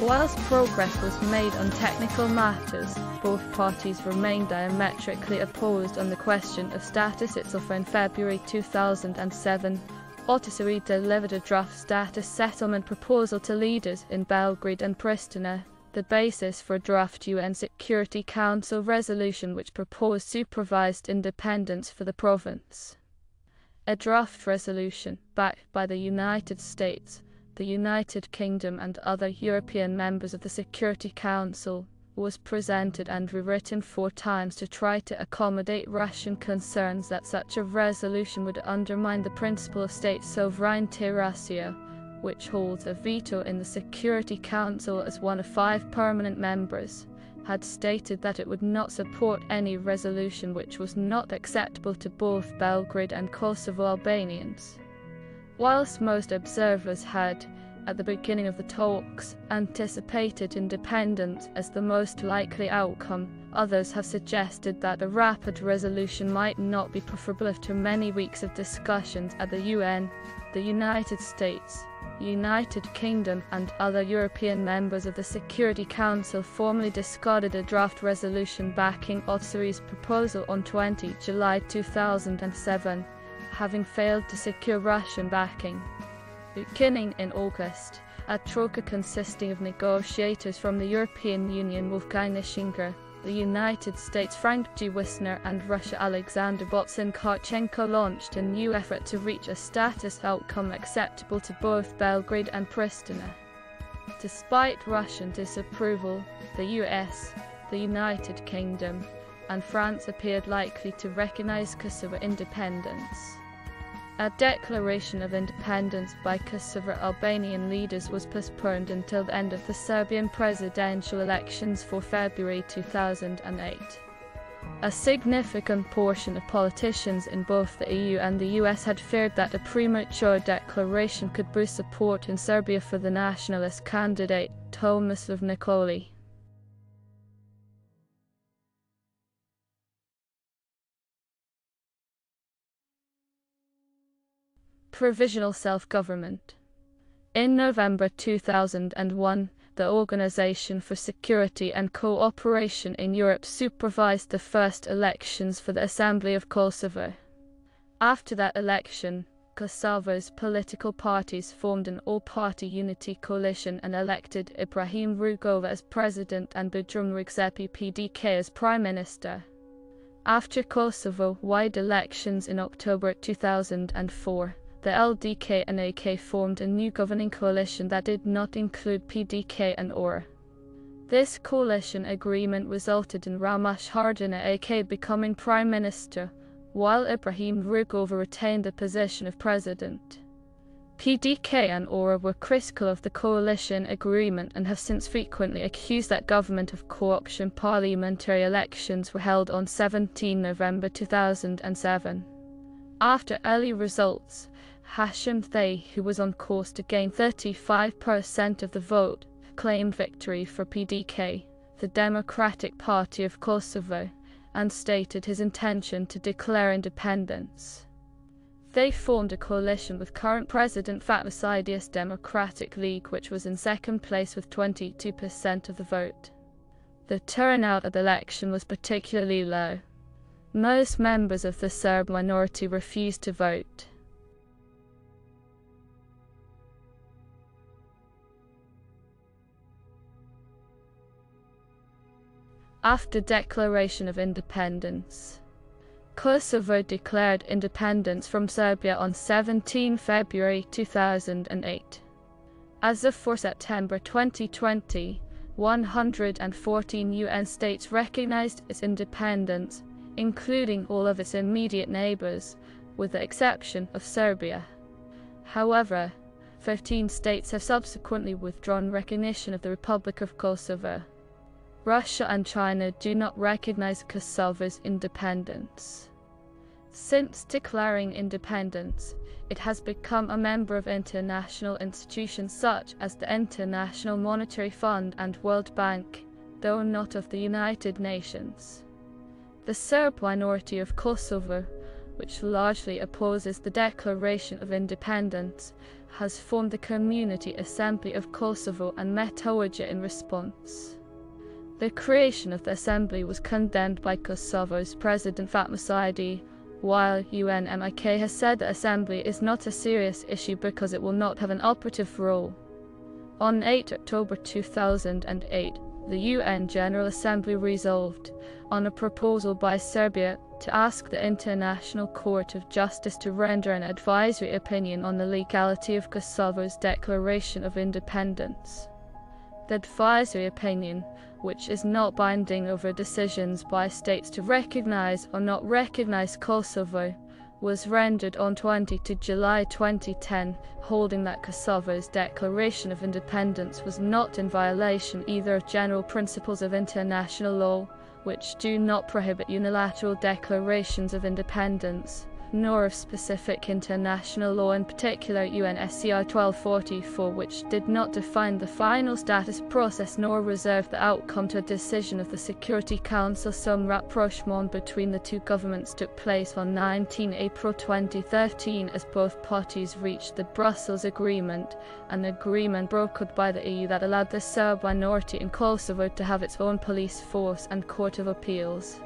[SPEAKER 1] Whilst progress was made on technical matters, both parties remained diametrically opposed on the question of status itself in February 2007. Ahtisaari delivered a draft status settlement proposal to leaders in Belgrade and Pristina, the basis for a draft UN Security Council resolution which proposed supervised independence for the province. A draft resolution, backed by the United States, the United Kingdom and other European members of the Security Council was presented and rewritten four times to try to accommodate Russian concerns that such a resolution would undermine the principle of state sovereignty Russia, which holds a veto in the Security Council as one of five permanent members, had stated that it would not support any resolution which was not acceptable to both Belgrade and Kosovo Albanians. Whilst most observers had, at the beginning of the talks, anticipated independence as the most likely outcome, others have suggested that a rapid resolution might not be preferable after many weeks of discussions at the UN, the United States, United Kingdom and other European members of the Security Council formally discarded a draft resolution backing Ahtisaari's proposal on 20 July 2007, having failed to secure Russian backing. Beginning in August, a troika consisting of negotiators from the European Union Wolfgang Ischinger, the United States Frank G. Wisner and Russia Alexander Botsan-Kharchenko launched a new effort to reach a status outcome acceptable to both Belgrade and Pristina. Despite Russian disapproval, the US, the United Kingdom, and France appeared likely to recognize Kosovo independence. A declaration of independence by Kosovo Albanian leaders was postponed until the end of the Serbian presidential elections for February 2008. A significant portion of politicians in both the EU and the US had feared that a premature declaration could boost support in Serbia for the nationalist candidate Tomislav Nikolic. Provisional Self-Government In November 2001, the Organization for Security and Cooperation in Europe supervised the first elections for the Assembly of Kosovo. After that election, Kosovo's political parties formed an all-party unity coalition and elected Ibrahim Rugova as president and Bajram Rexhepi PDK as prime minister. After Kosovo-wide elections in October 2004, the LDK and AK formed a new governing coalition that did not include PDK and OR. This coalition agreement resulted in Ramush Haradinaj AK becoming prime minister, while Ibrahim Rugova retained the position of president. PDK and ORA were critical of the coalition agreement and have since frequently accused that government of co-option parliamentary elections were held on 17 November 2007. After early results, Hashim Thaçi, who was on course to gain 35% of the vote, claimed victory for PDK, the Democratic Party of Kosovo, and stated his intention to declare independence. They formed a coalition with current President Fatmir Sejdiu's Democratic League, which was in second place with 22% of the vote. The turnout at the election was particularly low. Most members of the Serb minority refused to vote. After declaration of independence, Kosovo declared independence from Serbia on 17 February 2008. As of 4 September 2020, 114 UN states recognized its independence, including all of its immediate neighbors, with the exception of Serbia. However, 15 states have subsequently withdrawn recognition of the Republic of Kosovo. Russia and China do not recognize Kosovo's independence. Since declaring independence, it has become a member of international institutions such as the International Monetary Fund and World Bank, though not of the United Nations. The Serb minority of Kosovo, which largely opposes the Declaration of Independence, has formed the Community Assembly of Kosovo and Metohija in response. The creation of the assembly was condemned by Kosovo's President Fatmir Sejdiu, while UNMIK has said the assembly is not a serious issue because it will not have an operative role. On 8 October 2008, the UN General Assembly resolved, on a proposal by Serbia, to ask the International Court of Justice to render an advisory opinion on the legality of Kosovo's declaration of independence. The advisory opinion, which is not binding over decisions by states to recognize or not recognize Kosovo, was rendered on 20 July 2010, holding that Kosovo's declaration of independence was not in violation either of general principles of international law, which do not prohibit unilateral declarations of independence, nor of specific international law, in particular UNSCR 1244, which did not define the final status process nor reserve the outcome to a decision of the Security Council. Some rapprochement between the two governments took place on 19 April 2013 as both parties reached the Brussels Agreement, an agreement brokered by the EU that allowed the Serb minority in Kosovo to have its own police force and court of appeals.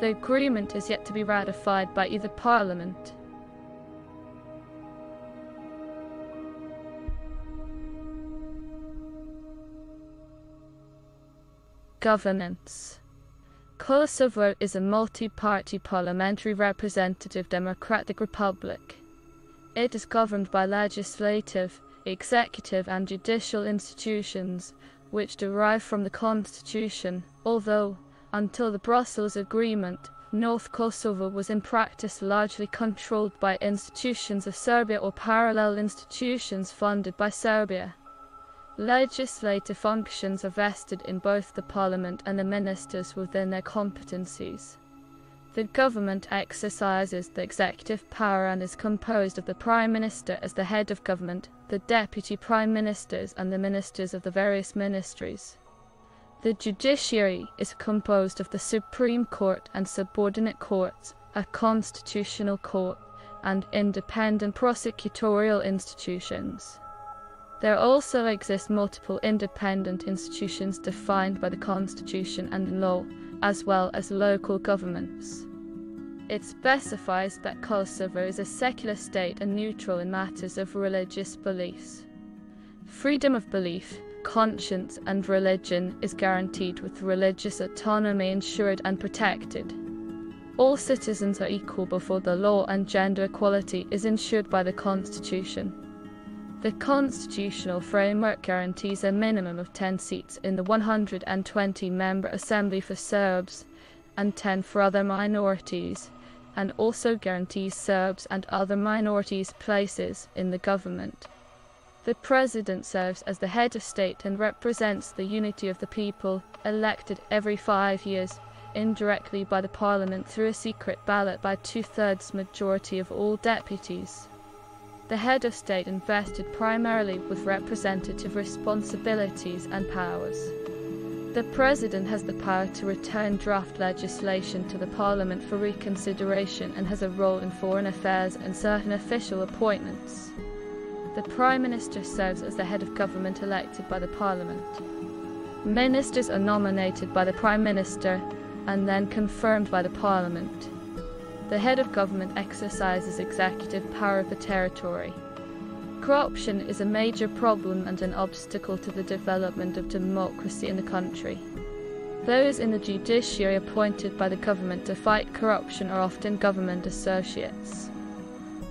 [SPEAKER 1] The agreement is yet to be ratified by either parliament. Governance Kosovo is a multi-party parliamentary representative democratic republic. It is governed by legislative, executive and judicial institutions, which derive from the constitution, although until the Brussels Agreement, North Kosovo was in practice largely controlled by institutions of Serbia or parallel institutions funded by Serbia. Legislative functions are vested in both the parliament and the ministers within their competencies. The government exercises the executive power and is composed of the prime minister as the head of government, the deputy prime ministers and the ministers of the various ministries. The judiciary is composed of the Supreme Court and subordinate courts, a constitutional court, and independent prosecutorial institutions. There also exist multiple independent institutions defined by the Constitution and law, as well as local governments. It specifies that Kosovo is a secular state and neutral in matters of religious beliefs. Freedom of belief, conscience and religion is guaranteed with religious autonomy ensured and protected. All citizens are equal before the law and gender equality is ensured by the Constitution. The constitutional framework guarantees a minimum of 10 seats in the 120 member assembly for Serbs and 10 for other minorities, and also guarantees Serbs and other minorities places in the government. The President serves as the head of state and represents the unity of the people, elected every five years, indirectly by the Parliament through a secret ballot by two-thirds majority of all deputies. The head of state invested primarily with representative responsibilities and powers. The President has the power to return draft legislation to the Parliament for reconsideration and has a role in foreign affairs and certain official appointments. The Prime Minister serves as the head of government elected by the Parliament. Ministers are nominated by the Prime Minister and then confirmed by the Parliament. The head of government exercises executive power of the territory. Corruption is a major problem and an obstacle to the development of democracy in the country. Those in the judiciary appointed by the government to fight corruption are often government associates.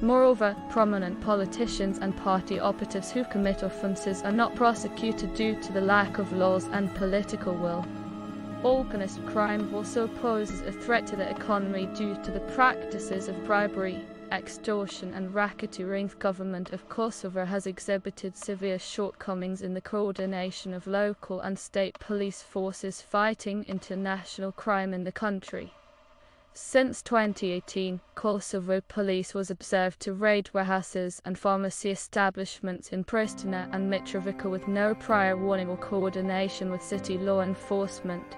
[SPEAKER 1] Moreover, prominent politicians and party operatives who commit offences are not prosecuted due to the lack of laws and political will. Organized crime also poses a threat to the economy due to the practices of bribery, extortion and racketeering. The government of Kosovo has exhibited severe shortcomings in the coordination of local and state police forces fighting international crime in the country. Since 2018, Kosovo police was observed to raid warehouses and pharmacy establishments in Pristina and Mitrovica with no prior warning or coordination with city law enforcement.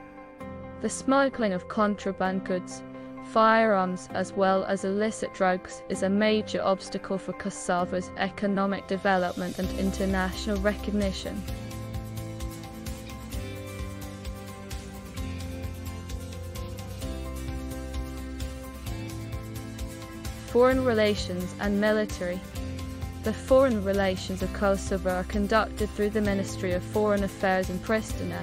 [SPEAKER 1] The smuggling of contraband goods, firearms as well as illicit drugs is a major obstacle for Kosovo's economic development and international recognition. Foreign relations and military. The foreign relations of Kosovo are conducted through the Ministry of Foreign Affairs in Pristina.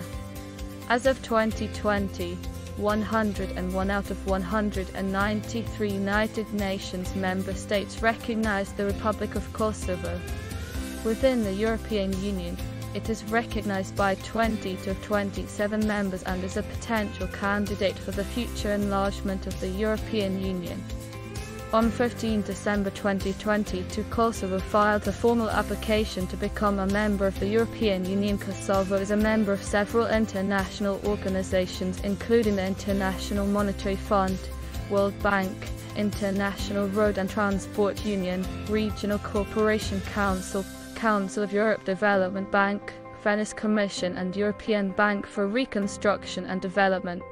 [SPEAKER 1] As of 2020, 101 out of 193 United Nations member states recognize the Republic of Kosovo. Within the European Union, it is recognized by 20 to 27 members and is a potential candidate for the future enlargement of the European Union. On 15 December 2022 Kosovo filed a formal application to become a member of the European Union. Kosovo is a member of several international organizations including the International Monetary Fund, World Bank, International Road and Transport Union, Regional Cooperation Council, Council of Europe Development Bank, Venice Commission and European Bank for Reconstruction and Development.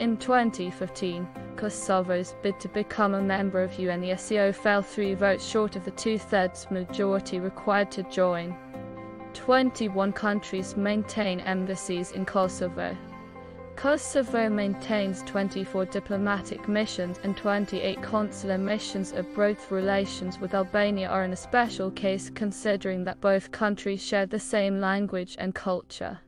[SPEAKER 1] In 2015, Kosovo's bid to become a member of UNESCO fell three votes short of the two-thirds majority required to join. 21 countries maintain embassies in Kosovo. Kosovo maintains 24 diplomatic missions and 28 consular missions abroad. Relations with Albania are in a special case considering that both countries share the same language and culture.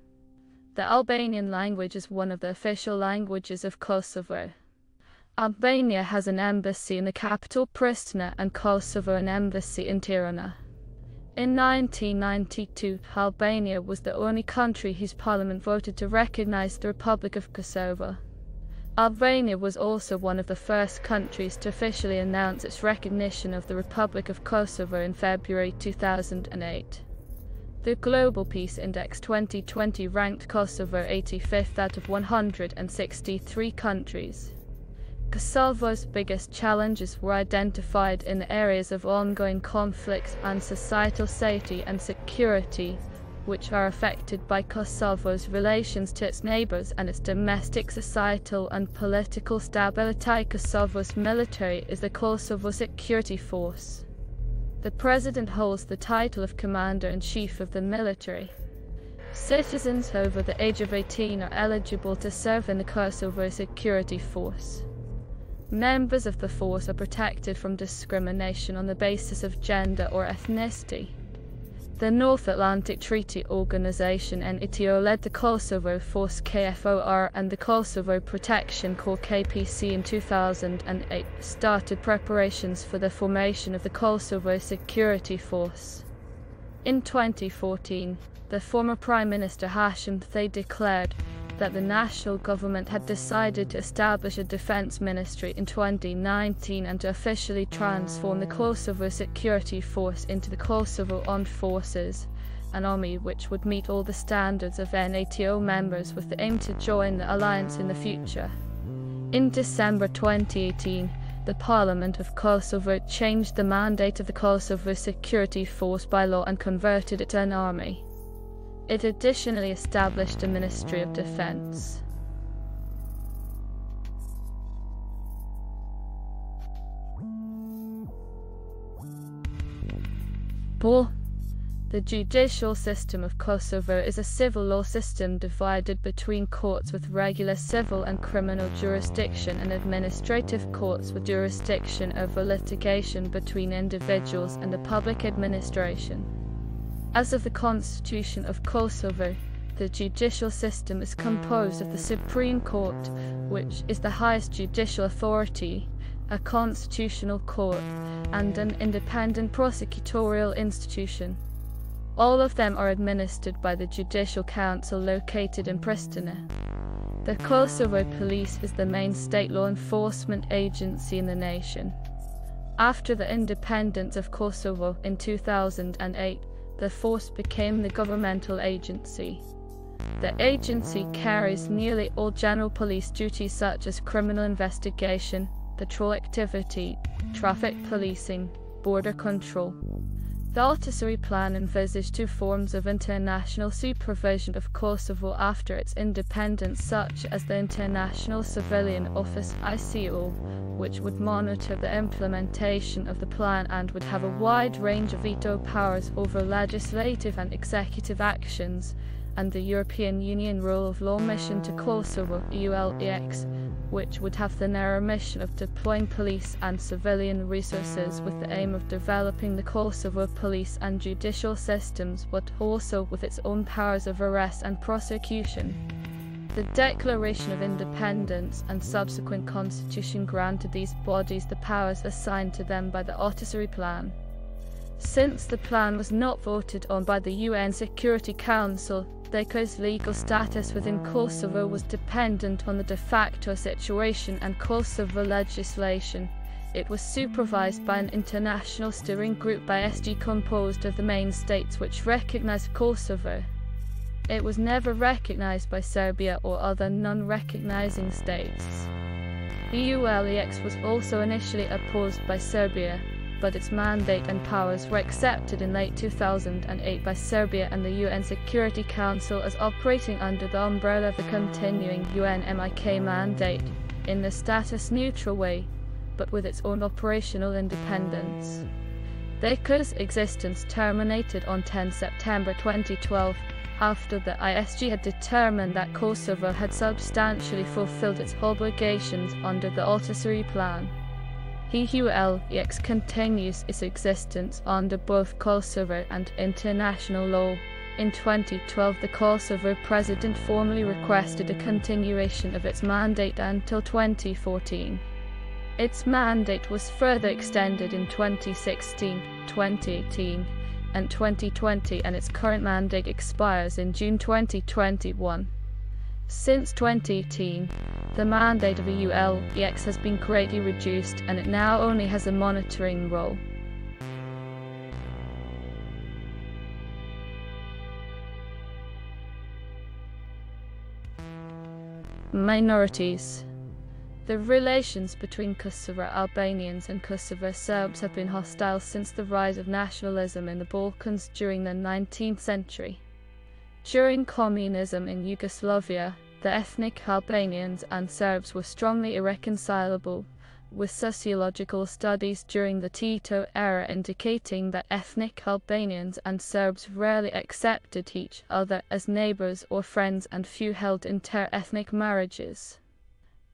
[SPEAKER 1] The Albanian language is one of the official languages of Kosovo. Albania has an embassy in the capital Pristina and Kosovo an embassy in Tirana. In 1992, Albania was the only country whose parliament voted to recognize the Republic of Kosovo. Albania was also one of the first countries to officially announce its recognition of the Republic of Kosovo in February 2008. The Global Peace Index 2020 ranked Kosovo 85th out of 163 countries. Kosovo's biggest challenges were identified in areas of ongoing conflicts and societal safety and security, which are affected by Kosovo's relations to its neighbors and its domestic societal and political stability. Kosovo's military is the Kosovo Security Force. The president holds the title of Commander-in-Chief of the military. Citizens over the age of 18 are eligible to serve in the Kosovo Security Force. Members of the force are protected from discrimination on the basis of gender or ethnicity. The North Atlantic Treaty Organization and NATO led the Kosovo Force KFOR and the Kosovo Protection Corps KPC in 2008 started preparations for the formation of the Kosovo Security Force. In 2014, the former Prime Minister Hashim Thaçi declared that the national government had decided to establish a defense ministry in 2019 and to officially transform the Kosovo Security Force into the Kosovo Armed Forces, an army which would meet all the standards of NATO members with the aim to join the alliance in the future. In December 2018, the Parliament of Kosovo changed the mandate of the Kosovo Security Force by law and converted it to an army. It additionally established a Ministry of Defense. The judicial system of Kosovo is a civil law system divided between courts with regular civil and criminal jurisdiction and administrative courts with jurisdiction over litigation between individuals and the public administration. As of the Constitution of Kosovo, the judicial system is composed of the Supreme Court, which is the highest judicial authority, a constitutional court, and an independent prosecutorial institution. All of them are administered by the Judicial Council located in Pristina. The Kosovo Police is the main state law enforcement agency in the nation. After the independence of Kosovo in 2008, the force became the governmental agency. The agency carries nearly all general police duties such as criminal investigation, patrol activity, traffic policing, border control. The Ahtisaari plan envisaged two forms of international supervision of Kosovo after its independence such as the International Civilian Office ICO, which would monitor the implementation of the plan and would have a wide range of veto powers over legislative and executive actions, and the European Union Rule of Law Mission to Kosovo (EULEX), which would have the narrow mission of deploying police and civilian resources with the aim of developing the Kosovo police and judicial systems, but also with its own powers of arrest and prosecution. The Declaration of Independence and subsequent constitution granted these bodies the powers assigned to them by the Ahtisaari Plan. Since the plan was not voted on by the UN Security Council, DECO's legal status within Kosovo was dependent on the de facto situation and Kosovo legislation. It was supervised by an international steering group by SG composed of the main states which recognized Kosovo. It was never recognized by Serbia or other non-recognizing states. EULEX was also initially opposed by Serbia, but its mandate and powers were accepted in late 2008 by Serbia and the UN Security Council as operating under the umbrella of the continuing UN MIK mandate, in a status-neutral way, but with its own operational independence. DECO's existence terminated on 10 September 2012 after the ISG had determined that Kosovo had substantially fulfilled its obligations under the Ahtisaari Plan. EULEX continues its existence under both Kosovo and international law. In 2012, the Kosovo president formally requested a continuation of its mandate until 2014. Its mandate was further extended in 2016, 2018, and 2020, and its current mandate expires in June 2021. Since 2018, the mandate of EULEX has been greatly reduced and it now only has a monitoring role. Minorities The relations between Kosovo Albanians and Kosovo Serbs have been hostile since the rise of nationalism in the Balkans during the 19th century. During communism in Yugoslavia, the ethnic Albanians and Serbs were strongly irreconcilable, with sociological studies during the Tito era indicating that ethnic Albanians and Serbs rarely accepted each other as neighbors or friends and few held inter-ethnic marriages.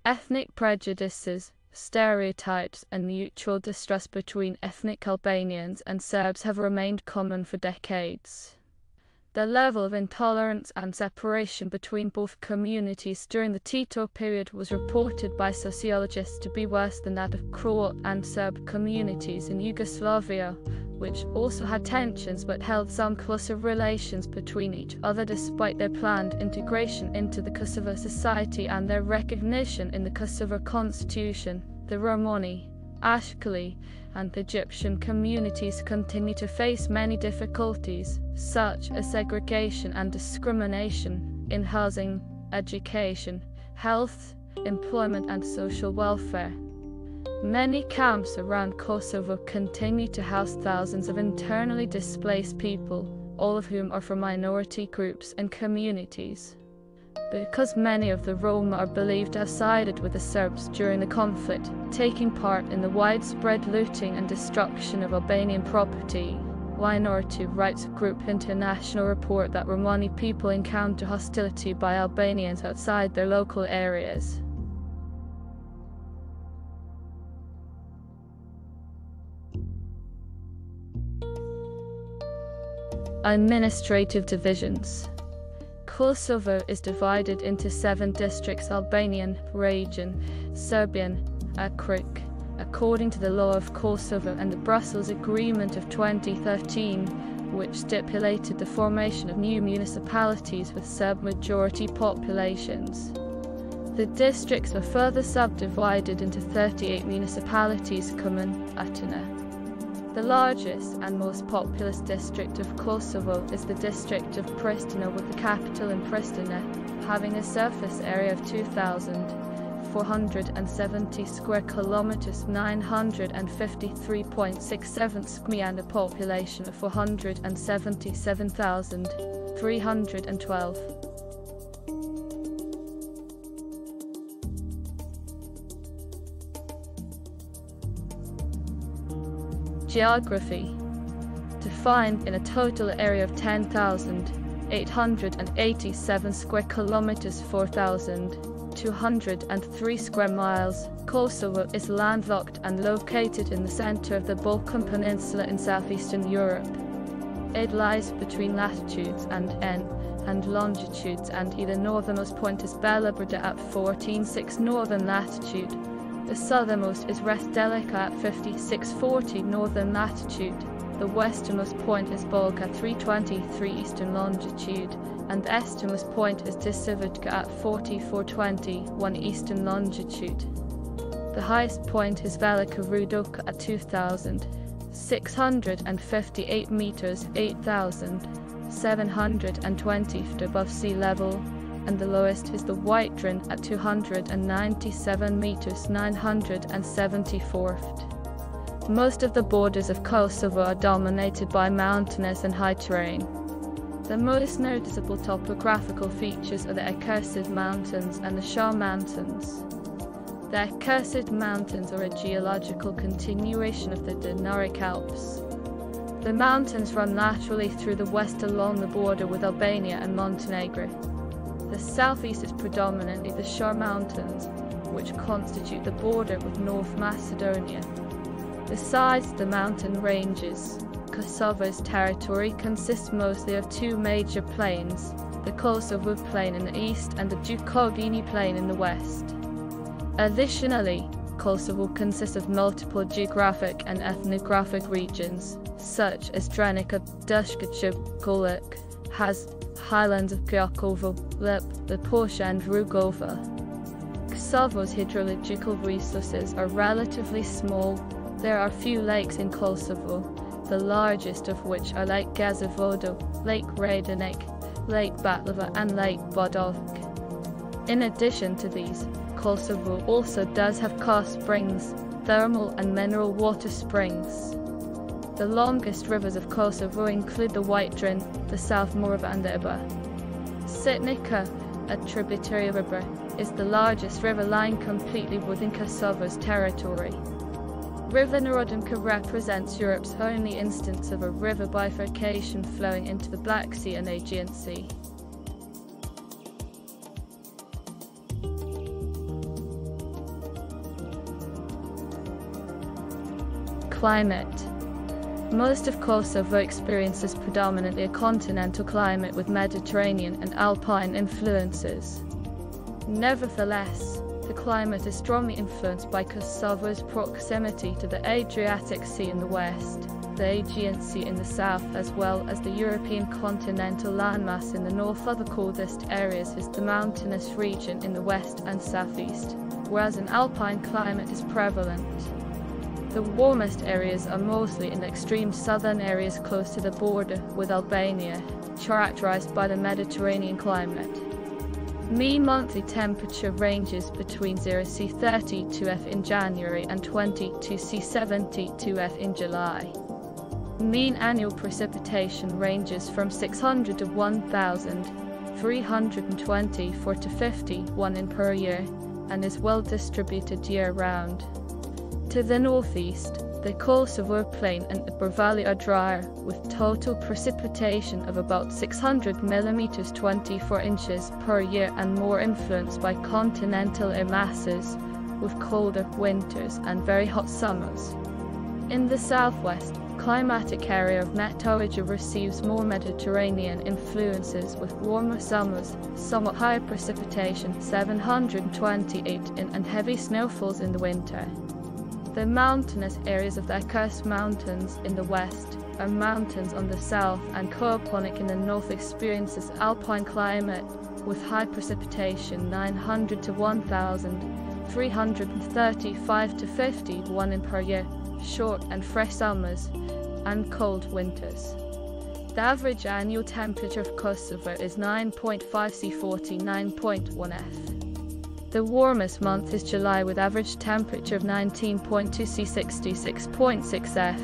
[SPEAKER 1] Ethnic prejudices, stereotypes and mutual distrust between ethnic Albanians and Serbs have remained common for decades. The level of intolerance and separation between both communities during the Tito period was reported by sociologists to be worse than that of Croat and Serb communities in Yugoslavia, which also had tensions but held some closer relations between each other despite their planned integration into the Kosovo society and their recognition in the Kosovo constitution. The Romani, Ashkali, and Egyptian communities continue to face many difficulties, such as segregation and discrimination in housing, education, health, employment, and social welfare. Many camps around Kosovo continue to house thousands of internally displaced people, all of whom are from minority groups and communities. Because many of the Roma are believed to have sided with the Serbs during the conflict, taking part in the widespread looting and destruction of Albanian property, Minority Rights Group International report that Romani people encounter hostility by Albanians outside their local areas. Administrative divisions Kosovo is divided into seven districts Albanian, Region, Serbian, Akrik, according to the law of Kosovo and the Brussels Agreement of 2013, which stipulated the formation of new municipalities with Serb majority populations. The districts were further subdivided into 38 municipalities Kuman, Atina. The largest and most populous district of Kosovo is the district of Pristina with the capital in Pristina, having a surface area of 2,470 square kilometers 953.67 square and a population of 477,312. Geography Defined in a total area of 10,887 square kilometers 4,203 square miles, Kosovo is landlocked and located in the center of the Balkan Peninsula in southeastern Europe. It lies between latitudes and N and longitudes and either northernmost point is Bela Brda at 14.6 northern latitude The southernmost is Restelica at 5640 northern latitude. The westernmost point is Bolg at 323 eastern longitude, and the easternmost point is Tisividka at 4420 1 eastern longitude. The highest point is Velika Rudoka at 2,658 meters 8,720 feet above sea level, and the lowest is the White Drin at 297 meters 974 feet. Most of the borders of Kosovo are dominated by mountainous and high terrain. The most noticeable topographical features are the Accursed Mountains and the Shar Mountains. The Accursed Mountains are a geological continuation of the Dinaric Alps. The mountains run laterally through the west along the border with Albania and Montenegro. The southeast is predominantly the Shar Mountains, which constitute the border with North Macedonia. Besides the mountain ranges, Kosovo's territory consists mostly of two major plains, the Kosovo Plain in the east and the Dukagjini Plain in the west. Additionally, Kosovo consists of multiple geographic and ethnographic regions, such as Drenica, Dushkaja, Gollak, has highlands of Gjakova, Llap, Llapusha and Rugova. Kosovo's hydrological resources are relatively small there are few lakes in Kosovo, the largest of which are Lake Gazivoda, Lake Radonjić, Lake Batlava and Lake Badovc. In addition to these, Kosovo also does have karst springs, thermal and mineral water springs. The longest rivers of Kosovo include the White Drin, the South Morava and the Ibar. Sitnica, a tributary river, is the largest river lying completely within Kosovo's territory. River Nerodimka represents Europe's only instance of a river bifurcation flowing into the Black Sea and Aegean Sea. Climate Most of Kosovo experiences predominantly a continental climate with Mediterranean and Alpine influences. Nevertheless, the climate is strongly influenced by Kosovo's proximity to the Adriatic Sea in the west, the Aegean Sea in the south, as well as the European continental landmass in the north. Other coldest areas is the mountainous region in the west and southeast, whereas an alpine climate is prevalent. The warmest areas are mostly in the extreme southern areas close to the border with Albania, characterized by the Mediterranean climate. Mean monthly temperature ranges between 0 C 32 F in January and 20 to C 72 F in July. Mean annual precipitation ranges from 600 to 1,324 to 51 in per year and is well distributed year round. To the northeast, the Kosovo Plain and Upper Valley are drier, with total precipitation of about 600 mm 24 inches per year and more influenced by continental air masses, with colder winters and very hot summers. In the southwest, climatic area of Metohija receives more Mediterranean influences with warmer summers, somewhat higher precipitation 728 in and heavy snowfalls in the winter. The mountainous areas of the Accursed Mountains in the west and mountains on the south and Kopaonik in the north experiences alpine climate with high precipitation 900 to 1335 to 50 one in per year, short and fresh summers and cold winters. The average annual temperature of Kosovo is 9.5 C 49.1 F. The warmest month is July with average temperature of 19.2 C 66.6 F,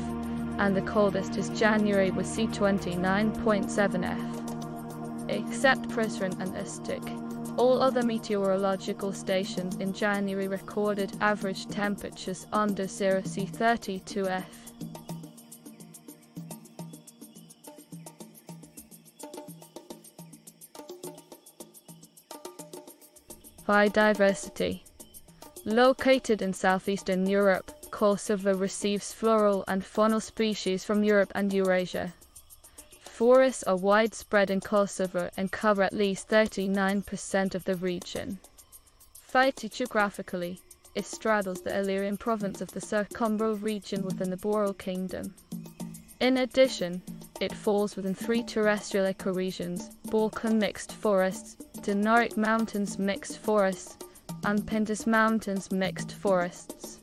[SPEAKER 1] and the coldest is January with C 29.7 F. Except Prizren and Istog, all other meteorological stations in January recorded average temperatures under 0 C 32 F. Biodiversity Located in southeastern Europe, Kosovo receives floral and faunal species from Europe and Eurasia. Forests are widespread in Kosovo and cover at least 39% of the region. Phytogeographically, it straddles the Illyrian province of the Circumboreal region within the Boreal Kingdom. In addition, it falls within three terrestrial ecoregions Balkan mixed forests, Dinaric Mountains mixed forests, and Pindus Mountains mixed forests.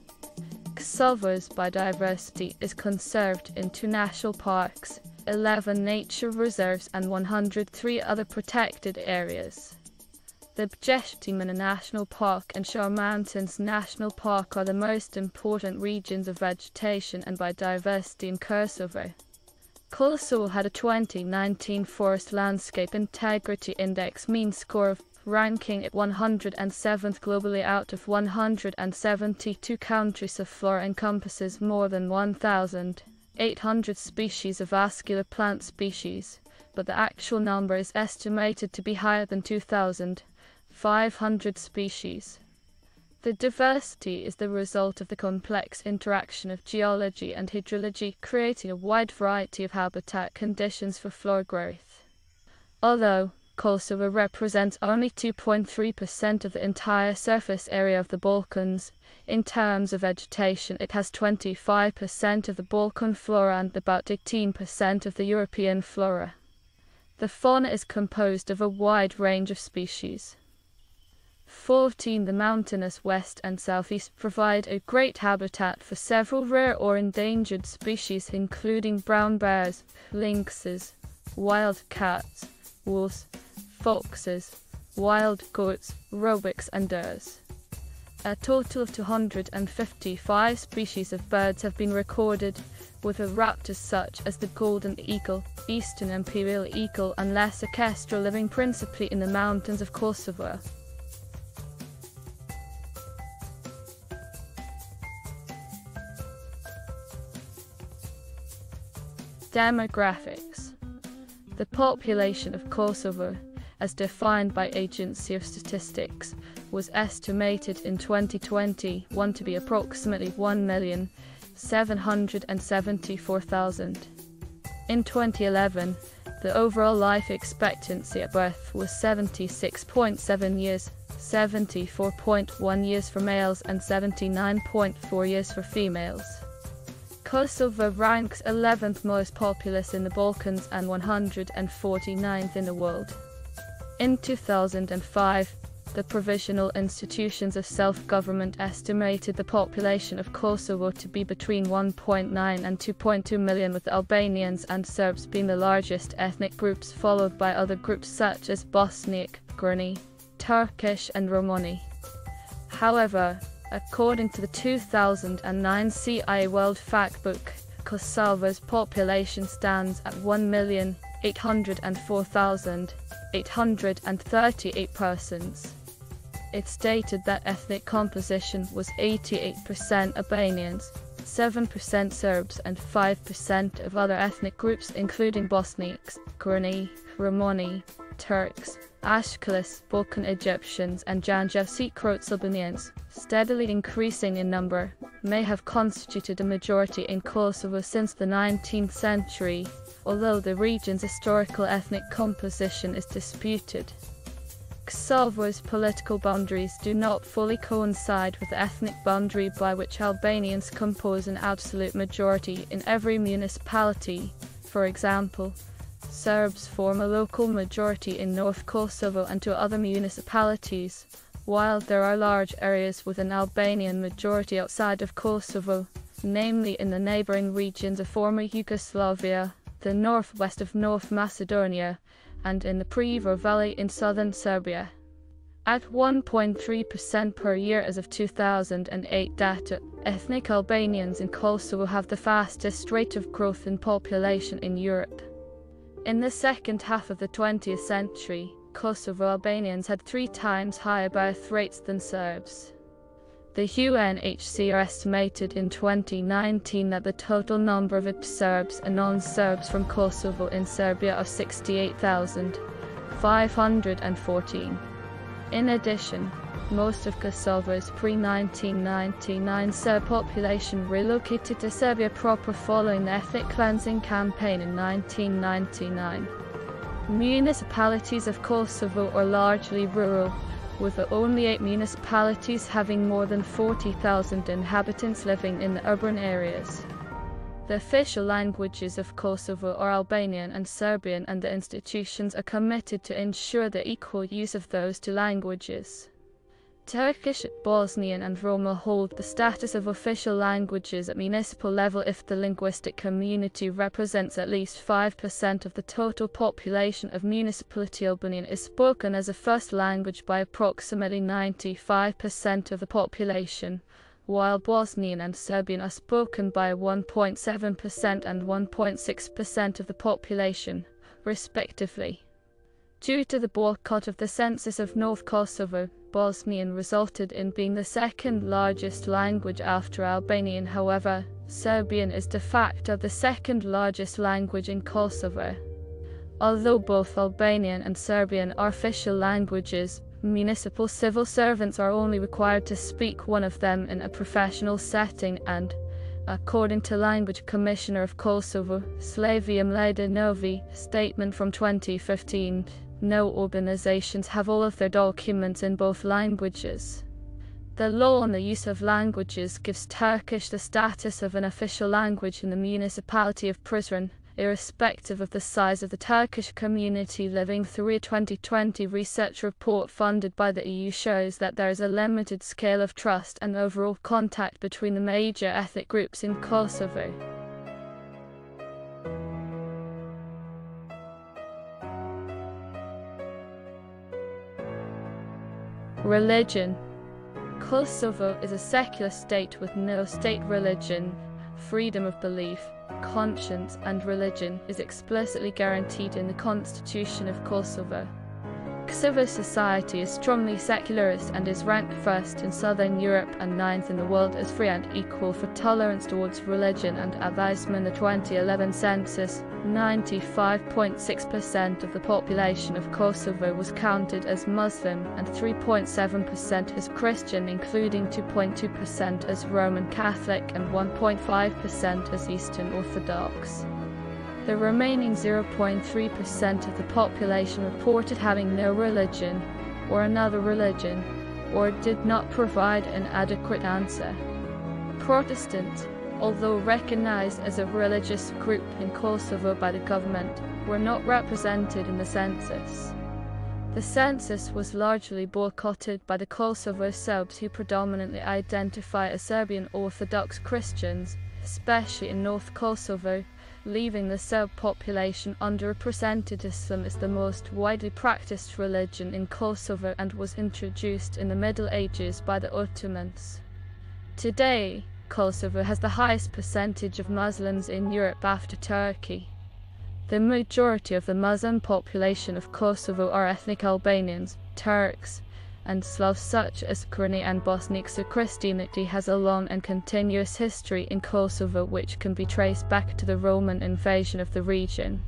[SPEAKER 1] Kosovo's biodiversity is conserved in two national parks, 11 nature reserves, and 103 other protected areas. The Bjeshtimina National Park and Shar Mountains. National Park are the most important regions of vegetation and biodiversity in Kosovo. Kosovo had a 2019 Forest Landscape Integrity Index mean score of ranking at 107th globally out of 172 countries. Of flora encompasses more than 1,800 species of vascular plant species, but the actual number is estimated to be higher than 2,500 species. The diversity is the result of the complex interaction of geology and hydrology, creating a wide variety of habitat conditions for flora growth. Although Kosovo represents only 2.3% of the entire surface area of the Balkans, in terms of vegetation it has 25% of the Balkan flora and about 18% of the European flora. The fauna is composed of a wide range of species. 14 The mountainous west and southeast provide a great habitat for several rare or endangered species including brown bears, lynxes, wild cats, wolves, foxes, wild goats, roebucks and deers. A total of 255 species of birds have been recorded, with a raptors such as the golden eagle, eastern imperial eagle and lesser kestrel living principally in the mountains of Kosovo. Demographics The population of Kosovo, as defined by Agency of Statistics, was estimated in 2021 to be approximately 1,774,000. In 2011, the overall life expectancy at birth was 76.7 years, 74.1 years for males and 79.4 years for females. Kosovo ranks 11th most populous in the Balkans and 149th in the world. In 2005, the Provisional Institutions of Self-Government estimated the population of Kosovo to be between 1.9 and 2.2 million with Albanians and Serbs being the largest ethnic groups followed by other groups such as Bosniak, Gorani, Turkish and Romani. However, According to the 2009 CIA World Factbook, Kosovo's population stands at 1,804,838 persons. It stated that ethnic composition was 88% Albanians, 7% Serbs and 5% of other ethnic groups including Bosniaks, Gorani, Romani, Turks, Ashkali, Balkan Egyptians, and Janjevci Croats Albanians, steadily increasing in number, may have constituted a majority in Kosovo since the 19th century, although the region's historical ethnic composition is disputed. Kosovo's political boundaries do not fully coincide with the ethnic boundary by which Albanians compose an absolute majority in every municipality. For example, Serbs form a local majority in North Kosovo and to other municipalities, while there are large areas with an Albanian majority outside of Kosovo, namely in the neighbouring regions of former Yugoslavia, the northwest of North Macedonia, and in the Preševo Valley in southern Serbia. At 1.3% per year as of 2008 data, ethnic Albanians in Kosovo have the fastest rate of growth in population in Europe. In the second half of the 20th century, Kosovo Albanians had three times higher birth rates than Serbs. The UNHCR estimated in 2019 that the total number of Serbs and non-Serbs from Kosovo in Serbia are 68,514. In addition, most of Kosovo's pre-1999 Serb population relocated to Serbia proper following the ethnic cleansing campaign in 1999. Municipalities of Kosovo are largely rural, with only eight municipalities having more than 40,000 inhabitants living in the urban areas. The official languages of Kosovo are Albanian and Serbian and the institutions are committed to ensure the equal use of those two languages. Turkish, Bosnian and Roma hold the status of official languages at municipal level if the linguistic community represents at least 5% of the total population of municipality. Albanian is spoken as a first language by approximately 95% of the population, while Bosnian and Serbian are spoken by 1.7% and 1.6% of the population, respectively. Due to the boycott of the census of North Kosovo, Bosnian resulted in being the second largest language after Albanian. However, Serbian is de facto the second largest language in Kosovo. Although both Albanian and Serbian are official languages, municipal civil servants are only required to speak one of them in a professional setting and, according to Language Commissioner of Kosovo, Slaviša Mladenović, statement from 2015, no organizations have all of their documents in both languages. The law on the use of languages gives Turkish the status of an official language in the municipality of Prizren, irrespective of the size of the Turkish community living through a 2020 research report funded by the EU shows that there is a limited scale of trust and overall contact between the major ethnic groups in Kosovo. Religion Kosovo is a secular state with no state religion. Freedom of belief, conscience, and religion is explicitly guaranteed in the Constitution of Kosovo. Civil society is strongly secularist and is ranked first in Southern Europe and ninth in the world as free and equal for tolerance towards religion and atheism in the 2011 census. 95.6% of the population of Kosovo was counted as Muslim and 3.7% as Christian including 2.2% as Roman Catholic and 1.5% as Eastern Orthodox. The remaining 0.3% of the population reported having no religion, or another religion, or did not provide an adequate answer. Protestant, although recognized as a religious group in Kosovo by the government, were not represented in the census. The census was largely boycotted by the Kosovo Serbs who predominantly identify as Serbian Orthodox Christians, especially in North Kosovo, leaving the Serb population underrepresented. Is the most widely practiced religion in Kosovo and was introduced in the Middle Ages by the Ottomans. Today, Kosovo has the highest percentage of Muslims in Europe after Turkey. The majority of the Muslim population of Kosovo are ethnic Albanians, Turks, and Slavs such as Gorani and Bosniak so Christianity has a long and continuous history in Kosovo which can be traced back to the Roman invasion of the region.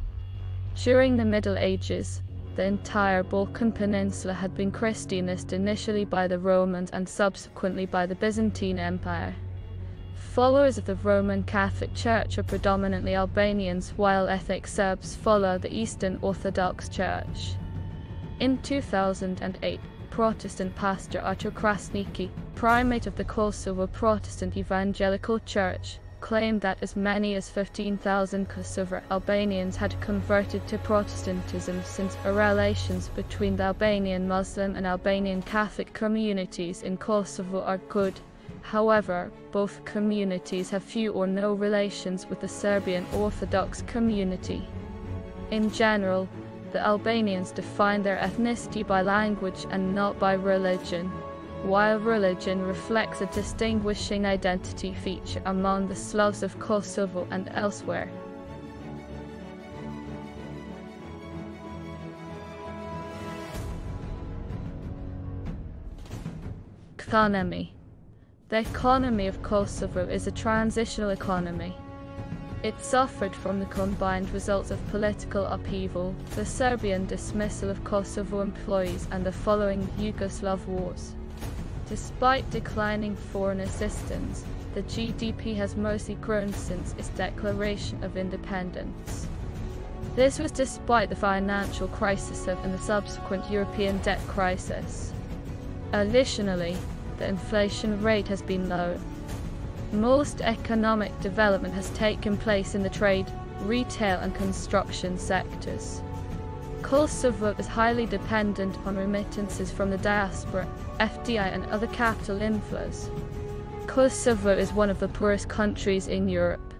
[SPEAKER 1] During the Middle Ages, the entire Balkan Peninsula had been Christianized initially by the Romans and subsequently by the Byzantine Empire. Followers of the Roman Catholic Church are predominantly Albanians while ethnic Serbs follow the Eastern Orthodox Church. In 2008, Protestant pastor Artur Krasniqi, primate of the Kosovo Protestant Evangelical Church, claimed that as many as 15,000 Kosovo Albanians had converted to Protestantism since relations between the Albanian Muslim and Albanian Catholic communities in Kosovo are good. However, both communities have few or no relations with the Serbian Orthodox community. In general, the Albanians define their ethnicity by language and not by religion, while religion reflects a distinguishing identity feature among the Slavs of Kosovo and elsewhere. Economy The economy of Kosovo is a transitional economy. It suffered from the combined results of political upheaval, the Serbian dismissal of Kosovo employees and the following Yugoslav wars. Despite declining foreign assistance, the GDP has mostly grown since its declaration of independence. This was despite the financial crisis and the subsequent European debt crisis. Additionally, the inflation rate has been low. Most economic development has taken place in the trade, retail and construction sectors. Kosovo is highly dependent on remittances from the diaspora, FDI and other capital inflows. Kosovo is one of the poorest countries in Europe.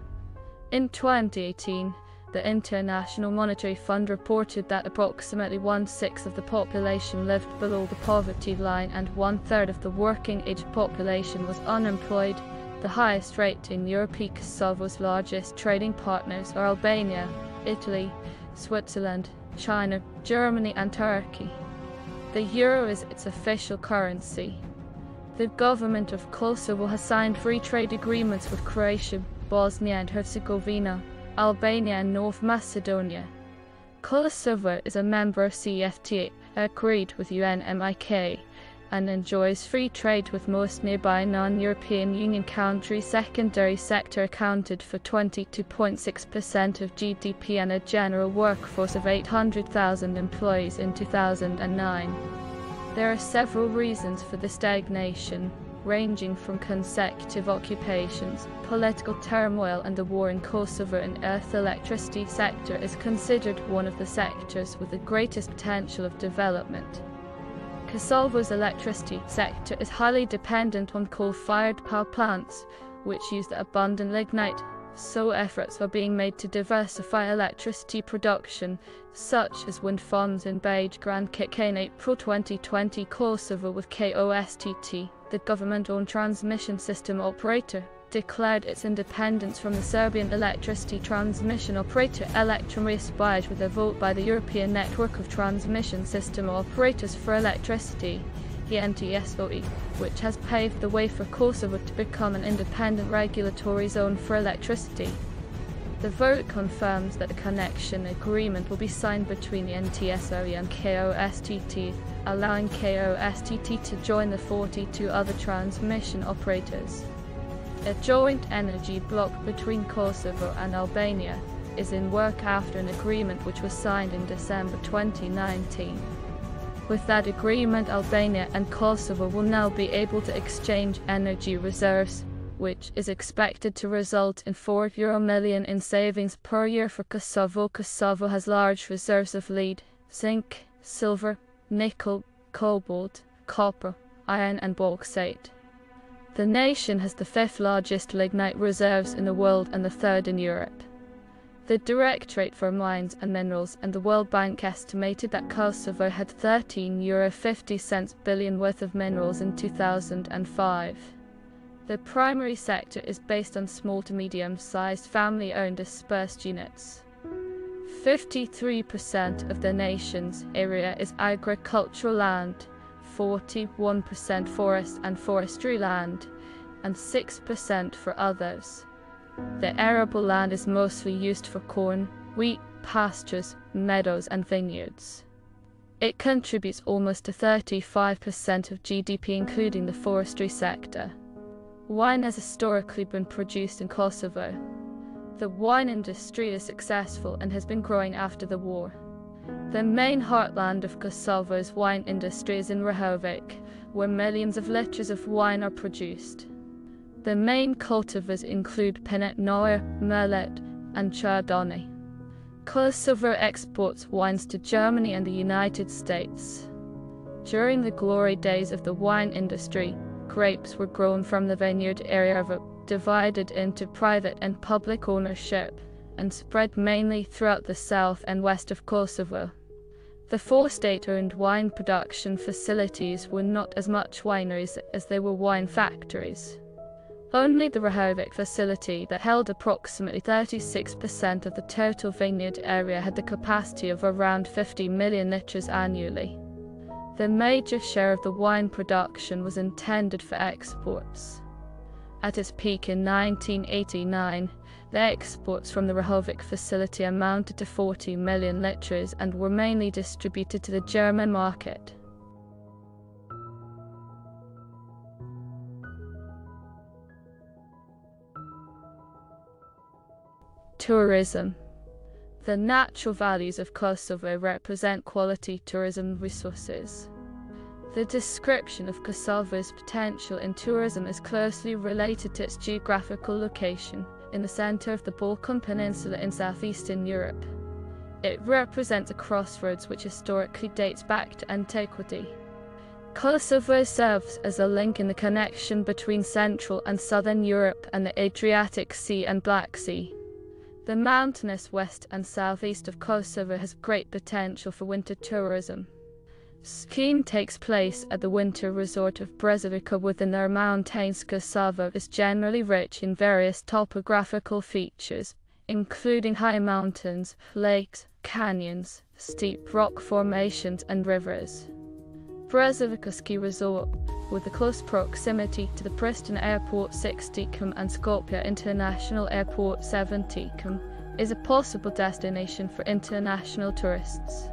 [SPEAKER 1] In 2018, the International Monetary Fund reported that approximately one-sixth of the population lived below the poverty line and one-third of the working-age population was unemployed, the highest rate in Europe. Kosovo's largest trading partners are Albania, Italy, Switzerland, China, Germany and Turkey. The euro is its official currency. The government of Kosovo has signed free trade agreements with Croatia, Bosnia and Herzegovina, Albania and North Macedonia. Kosovo is a member of CEFTA, agreed with UNMIK, and enjoys free trade with most nearby non-European Union countries. Secondary sector accounted for 22.6% of GDP and a general workforce of 800,000 employees in 2009. There are several reasons for the stagnation ranging from consecutive occupations, political turmoil and the war in Kosovo and earth electricity sector is considered one of the sectors with the greatest potential of development. Kosovo's electricity sector is highly dependent on coal-fired power plants, which use the abundant lignite, so efforts are being made to diversify electricity production, such as wind farms in Bajgora and Kitka in April 2020 Kosovo with KOSTT the government-owned transmission system operator, declared its independence from the Serbian electricity transmission operator Elektromreža with a vote by the European Network of Transmission System Operators for Electricity, ENTSOE, which has paved the way for Kosovo to become an independent regulatory zone for electricity. The vote confirms that a connection agreement will be signed between the ENTSOE and KOSTT, allowing KOSTT to join the 42 other transmission operators. A joint energy block between Kosovo and Albania is in work after an agreement which was signed in December 2019. With that agreement, Albania and Kosovo will now be able to exchange energy reserves, which is expected to result in 4 euro million in savings per year for Kosovo. Kosovo has large reserves of lead, zinc, silver, nickel, cobalt, copper, iron and bauxite. The nation has the fifth largest lignite reserves in the world and the third in Europe. The Directorate for Mines and Minerals and the World Bank estimated that Kosovo had 13 euro 50 cents billion worth of minerals in 2005. The primary sector is based on small to medium-sized family-owned dispersed units. 53% of the nation's area is agricultural land, 41% forest and forestry land, and 6% for others. The arable land is mostly used for corn, wheat, pastures, meadows and vineyards. It contributes almost to 35% of GDP including the forestry sector. Wine has historically been produced in Kosovo. The wine industry is successful and has been growing after the war. The main heartland of Kosovo's wine industry is in Rahovec, where millions of liters of wine are produced. The main cultivars include Pinot Noir, Merlot, and Chardonnay. Kosovo exports wines to Germany and the United States. During the glory days of the wine industry, grapes were grown from the vineyard area of divided into private and public ownership and spread mainly throughout the south and west of Kosovo. The four state-owned wine production facilities were not as much wineries as they were wine factories. Only the Rahovec facility that held approximately 36% of the total vineyard area had the capacity of around 50 million litres annually. The major share of the wine production was intended for exports. At its peak in 1989, the exports from the Rahovec facility amounted to 40 million litres and were mainly distributed to the German market. Tourism the natural values of Kosovo represent quality tourism resources. The description of Kosovo's potential in tourism is closely related to its geographical location in the center of the Balkan Peninsula in southeastern Europe. It represents a crossroads which historically dates back to antiquity. Kosovo serves as a link in the connection between Central and Southern Europe and the Adriatic Sea and Black Sea. The mountainous west and southeast of Kosovo has great potential for winter tourism. Skiing takes place at the winter resort of Brezovica within their mountains. Kosovo is generally rich in various topographical features, including high mountains, lakes, canyons, steep rock formations, and rivers. Brezovica Ski Resort, with a close proximity to the Pristina Airport 6 Tikum and Skopje International Airport 7 Tikum, is a possible destination for international tourists.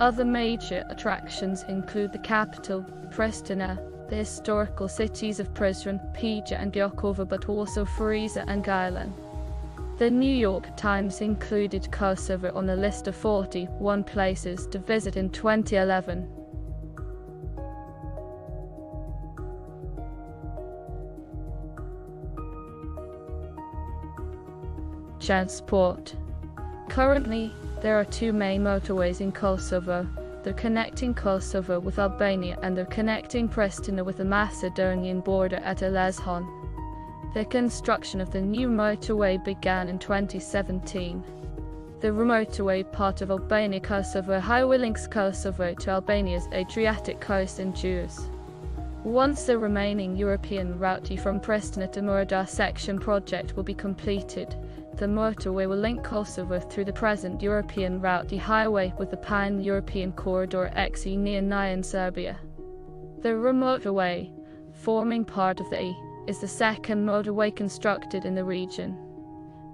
[SPEAKER 1] Other major attractions include the capital, Pristina, the historical cities of Prizren, Peja and Gjakova but also Ferizaj and Gjilan. The New York Times included Kosovo on the list of 41 places to visit in 2011. Transport. Currently, there are two main motorways in Kosovo. They're connecting Kosovo with Albania and they're connecting Pristina with the Macedonian border at Elez Han. The construction of the new motorway began in 2017. The motorway part of Albania Kosovo highway links Kosovo to Albania's Adriatic coast and Jews. Once the remaining European route from Pristina to Merdare section project will be completed, the motorway will link Kosovo through the present European route the highway with the pan-European corridor XE near Nyan Serbia. The motorway, forming part of the E, is the second motorway constructed in the region.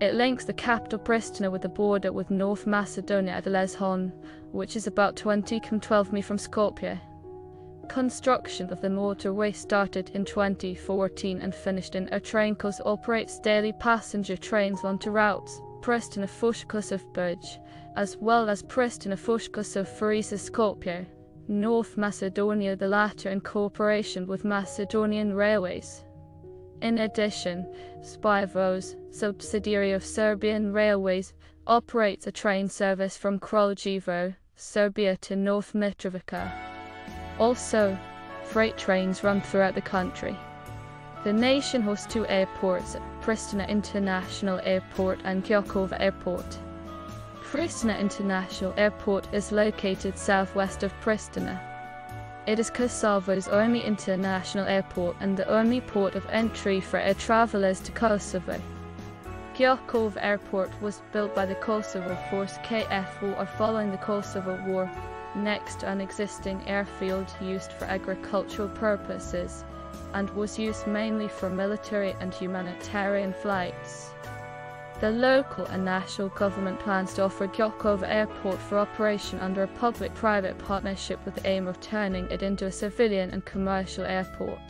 [SPEAKER 1] It links the capital Pristina with the border with North Macedonia at Elez Han, which is about 20 km 12 mi from Skopje. Construction of the motorway started in 2014 and finished in Trainkos operates daily passenger trains onto routes Pristina Fushë Kosovë Bridge, as well as Pristina Fushkosov Ferizaj Skopje, North Macedonia the latter in cooperation with Macedonian Railways. In addition, Srbijavoz, subsidiary of Serbian Railways, operates a train service from Kraljevo, Serbia to North Mitrovica. Also, freight trains run throughout the country. The nation hosts two airports, Pristina International Airport and Gjakova Airport. Pristina International Airport is located southwest of Pristina. It is Kosovo's only international airport and the only port of entry for air travelers to Kosovo. Gjakova Airport was built by the Kosovo Force KFOR following the Kosovo War next to an existing airfield used for agricultural purposes and was used mainly for military and humanitarian flights. The local and national government plans to offer Gjakova Airport for operation under a public-private partnership with the aim of turning it into a civilian and commercial airport.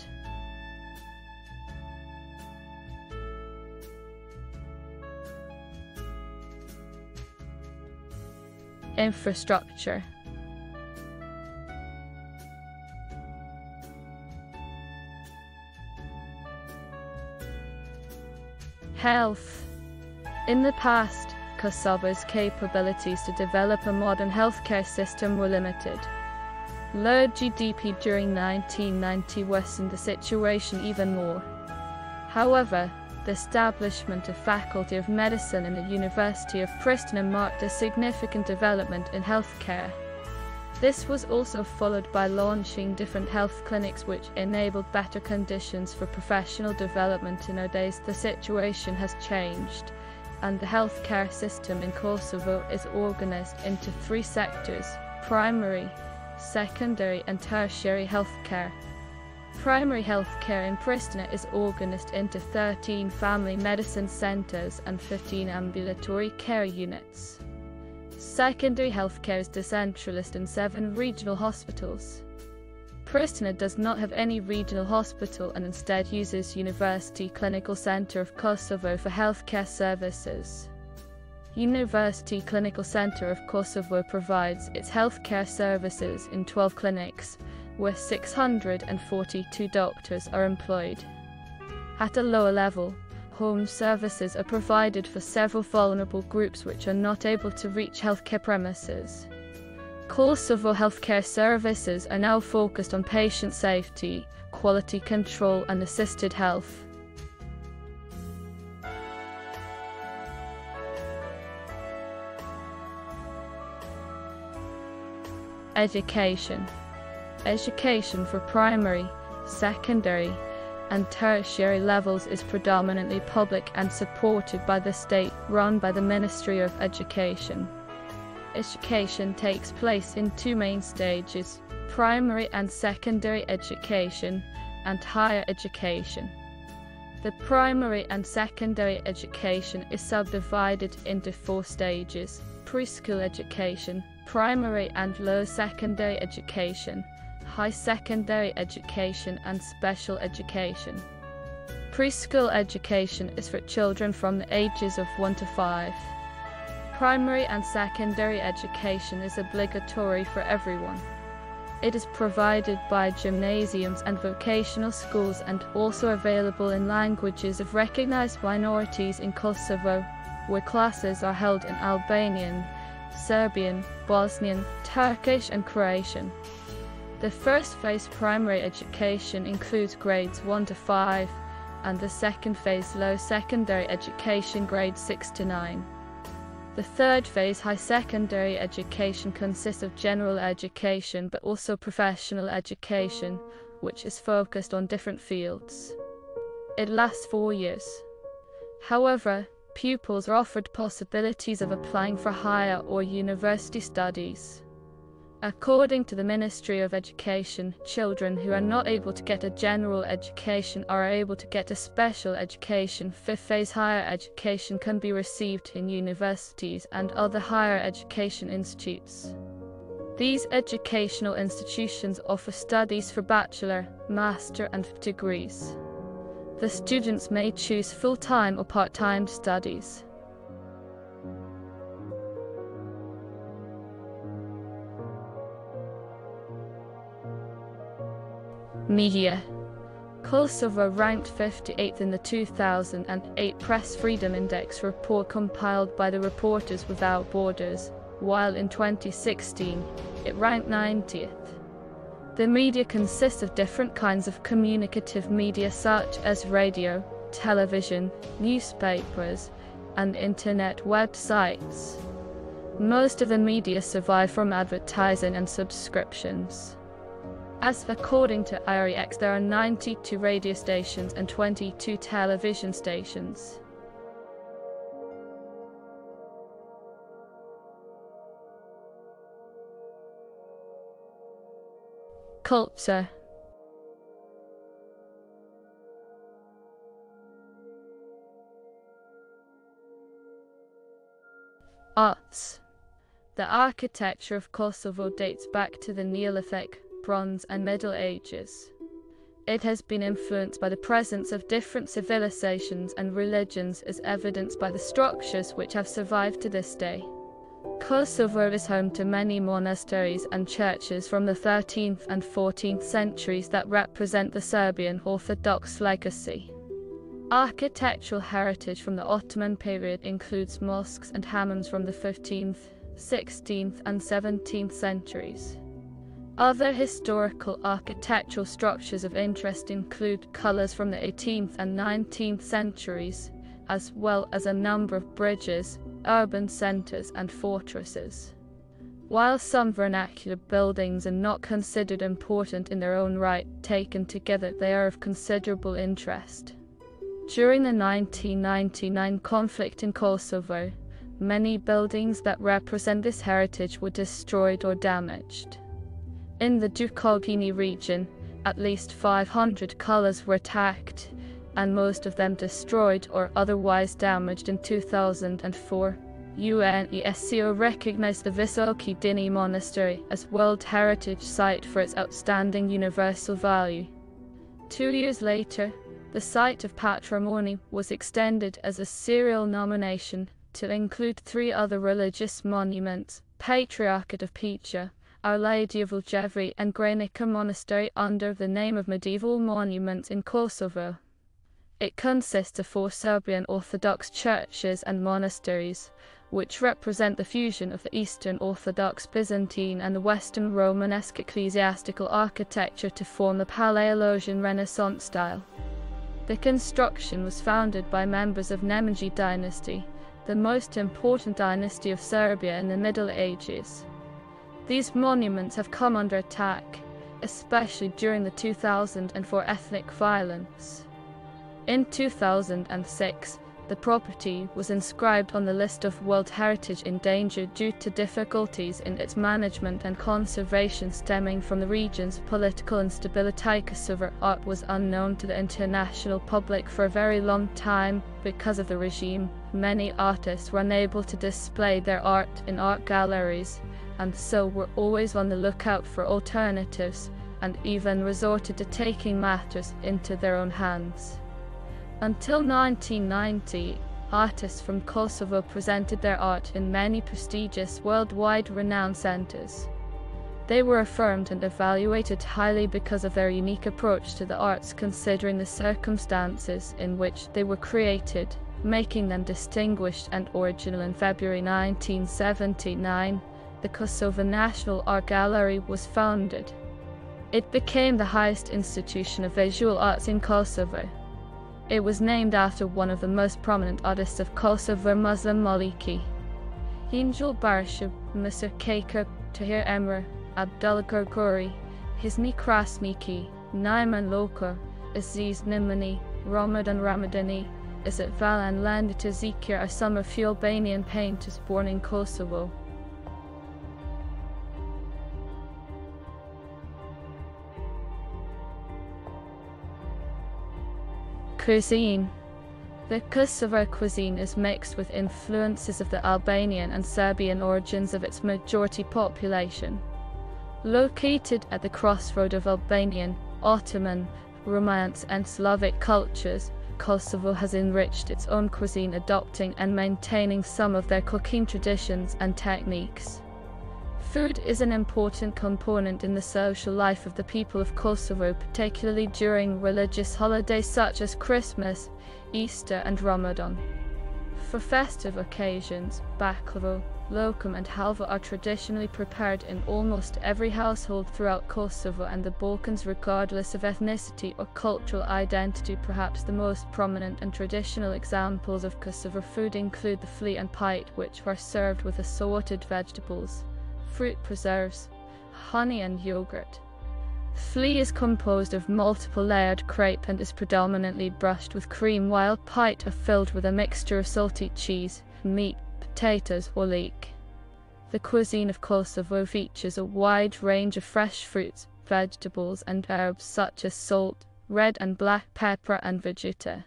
[SPEAKER 1] Infrastructure Health. In the past, Kosovo's capabilities to develop a modern healthcare system were limited. Low GDP during 1990 worsened the situation even more. However, the establishment of Faculty of Medicine in the University of Pristina marked a significant development in healthcare. This was also followed by launching different health clinics which enabled better conditions for professional development. In nowadays the situation has changed and the healthcare system in Kosovo is organized into three sectors, primary, secondary and tertiary healthcare. Primary healthcare in Pristina is organized into 13 family medicine centers and 15 ambulatory care units. Secondary healthcare is decentralized in seven regional hospitals. Pristina does not have any regional hospital and instead uses University Clinical Center of Kosovo for healthcare services. University Clinical Center of Kosovo provides its healthcare services in 12 clinics, where 642 doctors are employed. At a lower level, home services are provided for several vulnerable groups which are not able to reach healthcare premises. Kosovo healthcare services are now focused on patient safety, quality control and assisted health. Education Education for primary, secondary, and tertiary levels is predominantly public and supported by the state, run by the Ministry of Education. Education takes place in two main stages primary and secondary education, and higher education. The primary and secondary education is subdivided into four stages preschool education, primary and low secondary education, high secondary education and special education. Preschool education is for children from the ages of 1 to 5. Primary and secondary education is obligatory for everyone. It is provided by gymnasiums and vocational schools and also available in languages of recognized minorities in Kosovo, where classes are held in Albanian, Serbian, Bosnian, Turkish and Croatian. The first phase primary education includes grades 1 to 5 and the second phase low secondary education grades 6 to 9. The third phase high secondary education consists of general education but also professional education which is focused on different fields. It lasts 4 years. However, pupils are offered possibilities of applying for higher or university studies. According to the Ministry of Education, children who are not able to get a general education are able to get a special education. Fifth phase higher education can be received in universities and other higher education institutes. These educational institutions offer studies for bachelor, master, and degrees. The students may choose full time or part time studies. Media Kosovo ranked 58th in the 2008 Press Freedom Index report compiled by the Reporters Without Borders, while in 2016 it ranked 90th. The media consists of different kinds of communicative media such as radio, television, newspapers, and internet websites. Most of the media survive from advertising and subscriptions. As according to IREX, there are 92 radio stations and 22 television stations. Culture Arts. The architecture of Kosovo dates back to the Neolithic, Bronze, and Middle Ages. It has been influenced by the presence of different civilizations and religions as evidenced by the structures which have survived to this day. Kosovo is home to many monasteries and churches from the 13th and 14th centuries that represent the Serbian Orthodox legacy. Architectural heritage from the Ottoman period includes mosques and hammams from the 15th, 16th, and 17th centuries. Other historical architectural structures of interest include kullas from the 18th and 19th centuries, as well as a number of bridges, urban centres, and fortresses. While some vernacular buildings are not considered important in their own right, taken together, they are of considerable interest. During the 1999 conflict in Kosovo, many buildings that represent this heritage were destroyed or damaged. In the Dukagjini region, at least 500 kullas were attacked, and most of them destroyed or otherwise damaged in 2004. UNESCO recognized the Visoki Dečani Monastery as World Heritage Site for its outstanding universal value. Two years later, the site of patrimony was extended as a serial nomination to include three other religious monuments Patriarchate of Peć, Our Lady of Ljeviš and Gračanica Monastery under the name of Medieval Monument in Kosovo. It consists of four Serbian Orthodox churches and monasteries, which represent the fusion of the Eastern Orthodox Byzantine and the Western Romanesque ecclesiastical architecture to form the Palaiologan Renaissance style. The construction was founded by members of Nemanjić dynasty, the most important dynasty of Serbia in the Middle Ages. These monuments have come under attack, especially during the 2004 ethnic violence. In 2006, the property was inscribed on the list of World Heritage in Danger due to difficulties in its management and conservation stemming from the region's political instability. Kosovo art was unknown to the international public for a very long time because of the regime. Many artists were unable to display their art in art galleries and so were always on the lookout for alternatives and even resorted to taking matters into their own hands. Until 1990, artists from Kosovo presented their art in many prestigious worldwide renowned centers. They were affirmed and evaluated highly because of their unique approach to the arts considering the circumstances in which they were created, making them distinguished and original. In February 1979, the Kosovo National Art Gallery was founded. It became the highest institution of visual arts in Kosovo. It was named after one of the most prominent artists of Kosovo, Muslim Mulliqi. Angel Barshab, Mr. Keika, Tahir Emra, Abdullah Gërguri, Hysni Krasniqi, Naiman Lokar, Aziz Nimani, Ramadan Ramadani, Esat Valla and Lendita Zeqiraj are some of few Albanian painters born in Kosovo. Cuisine The Kosovo cuisine is mixed with influences of the Albanian and Serbian origins of its majority population. Located at the crossroad of Albanian, Ottoman, Romance and Slavic cultures, Kosovo has enriched its own cuisine adopting and maintaining some of their cooking traditions and techniques. Food is an important component in the social life of the people of Kosovo, particularly during religious holidays such as Christmas, Easter, and Ramadan. For festive occasions, baklava, lokum, and halva are traditionally prepared in almost every household throughout Kosovo and the Balkans, regardless of ethnicity or cultural identity. Perhaps the most prominent and traditional examples of Kosovo food include the flia and pite, which are served with assorted vegetables fruit preserves, honey and yogurt. Flia is composed of multiple layered crepe and is predominantly brushed with cream while pite are filled with a mixture of salty cheese, meat, potatoes or leek. The cuisine of Kosovo features a wide range of fresh fruits, vegetables and herbs such as salt, red and black pepper and vegeta.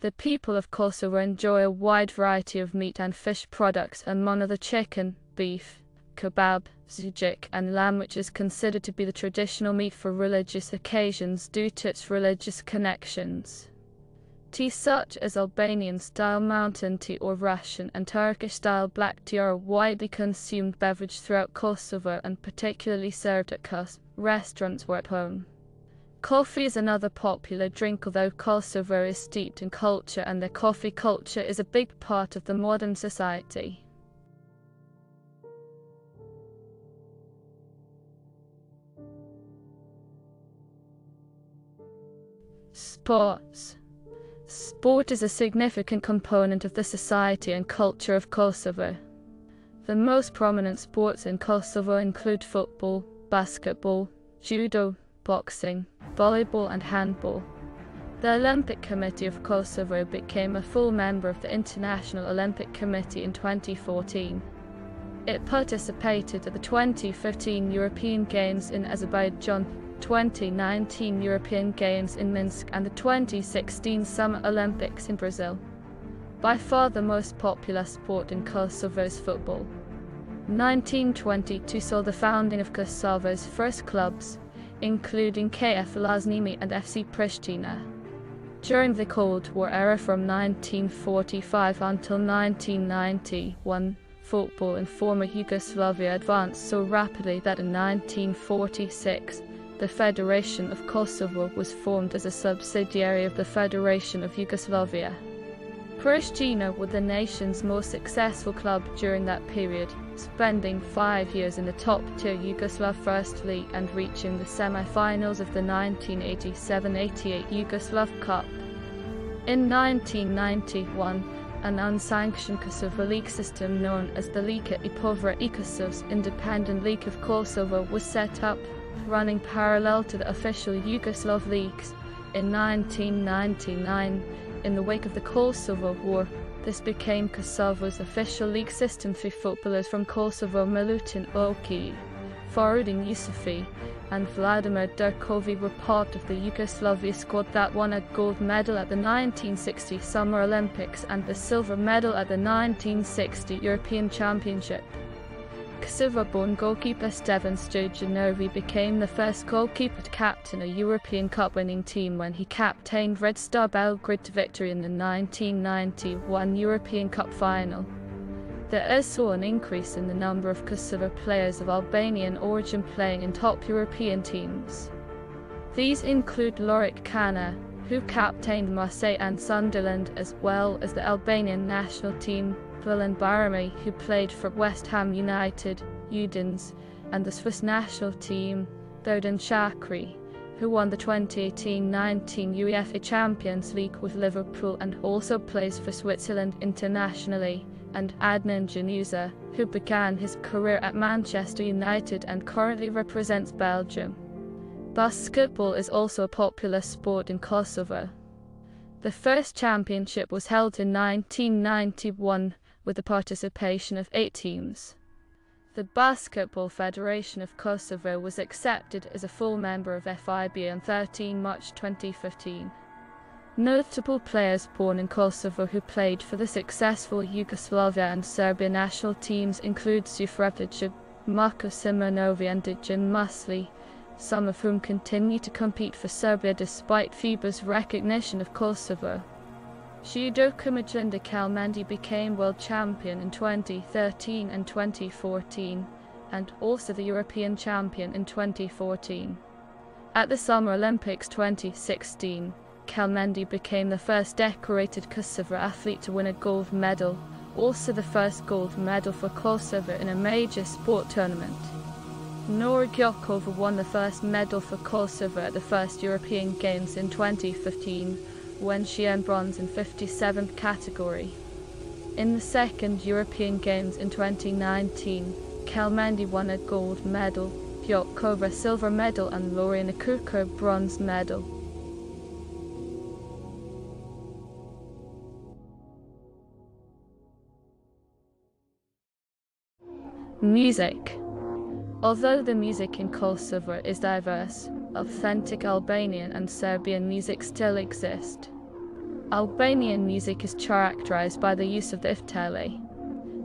[SPEAKER 1] The people of Kosovo enjoy a wide variety of meat and fish products among other chicken, beef, kebab, sucuk, and lamb, which is considered to be the traditional meat for religious occasions due to its religious connections. Tea such as Albanian-style mountain tea or Russian and Turkish-style black tea are a widely consumed beverage throughout Kosovo and particularly served at Kos restaurants or at home. Coffee is another popular drink although Kosovo is steeped in culture and the coffee culture is a big part of the modern society. Sports Sport is a significant component of the society and culture of Kosovo. The most prominent sports in Kosovo include football, basketball, judo, boxing, volleyball and handball. The Olympic Committee of Kosovo became a full member of the International Olympic Committee in 2014. It participated at the 2015 European Games in Azerbaijan 2019 European Games in Minsk and the 2016 Summer Olympics in Brazil. By far the most popular sport in Kosovo is football. 1922 saw the founding of Kosovo's first clubs, including KF Vllaznimi and FC Pristina. During the Cold War era from 1945 until 1991, football in former Yugoslavia advanced so rapidly that in 1946, the Federation of Kosovo was formed as a subsidiary of the Federation of Yugoslavia. Pristina were the nation's most successful club during that period, spending five years in the top-tier Yugoslav First League and reaching the semi-finals of the 1987-88 Yugoslav Cup. In 1991, an unsanctioned Kosovo League system known as the Liga i Povra Independent League of Kosovo was set up, running parallel to the official Yugoslav leagues. In 1999, in the wake of the Kosovo War, this became Kosovo's official league system for footballers from Kosovo Milutin Oki, Fahrudin Jusufi, and Vladimir Durković were part of the Yugoslavia squad that won a gold medal at the 1960 Summer Olympics and the silver medal at the 1960 European Championship. Kosovo-born goalkeeper Stevan Stojanovic became the first goalkeeper to captain a European Cup winning team when he captained Red Star Belgrade to victory in the 1991 European Cup final. There is also an increase in the number of Kosovo players of Albanian origin playing in top European teams. These include Lorik Cana, who captained Marseille and Sunderland, as well as the Albanian national team, Valon Behrami, who played for West Ham United, Udinese, and the Swiss national team, Xherdan Shaqiri, who won the 2018-19 UEFA Champions League with Liverpool and also plays for Switzerland internationally and Adnan Januzaj, who began his career at Manchester United and currently represents Belgium. Basketball is also a popular sport in Kosovo. The first championship was held in 1991 with the participation of eight teams. The Basketball Federation of Kosovo was accepted as a full member of FIBA on 13 March 2015. Notable players born in Kosovo who played for the successful Yugoslavia and Serbia national teams include Sufrevic, Marko Simonovic and Dejan Musli, some of whom continue to compete for Serbia despite FIBA's recognition of Kosovo. Judoka Majlinda Kelmendi became world champion in 2013 and 2014, and also the European champion in 2014. At the Summer Olympics 2016, Kelmendi became the first decorated Kosovo athlete to win a gold medal, also the first gold medal for Kosovo in a major sport tournament. Nora Gjakova won the first medal for Kosovo at the first European Games in 2015 when she earned bronze in 57th category. In the second European Games in 2019, Kelmendi won a gold medal, Gjakova silver medal and Lorena Kuka bronze medal. Music Although the music in Kosovo is diverse, authentic Albanian and Serbian music still exist. Albanian music is characterized by the use of the iftele.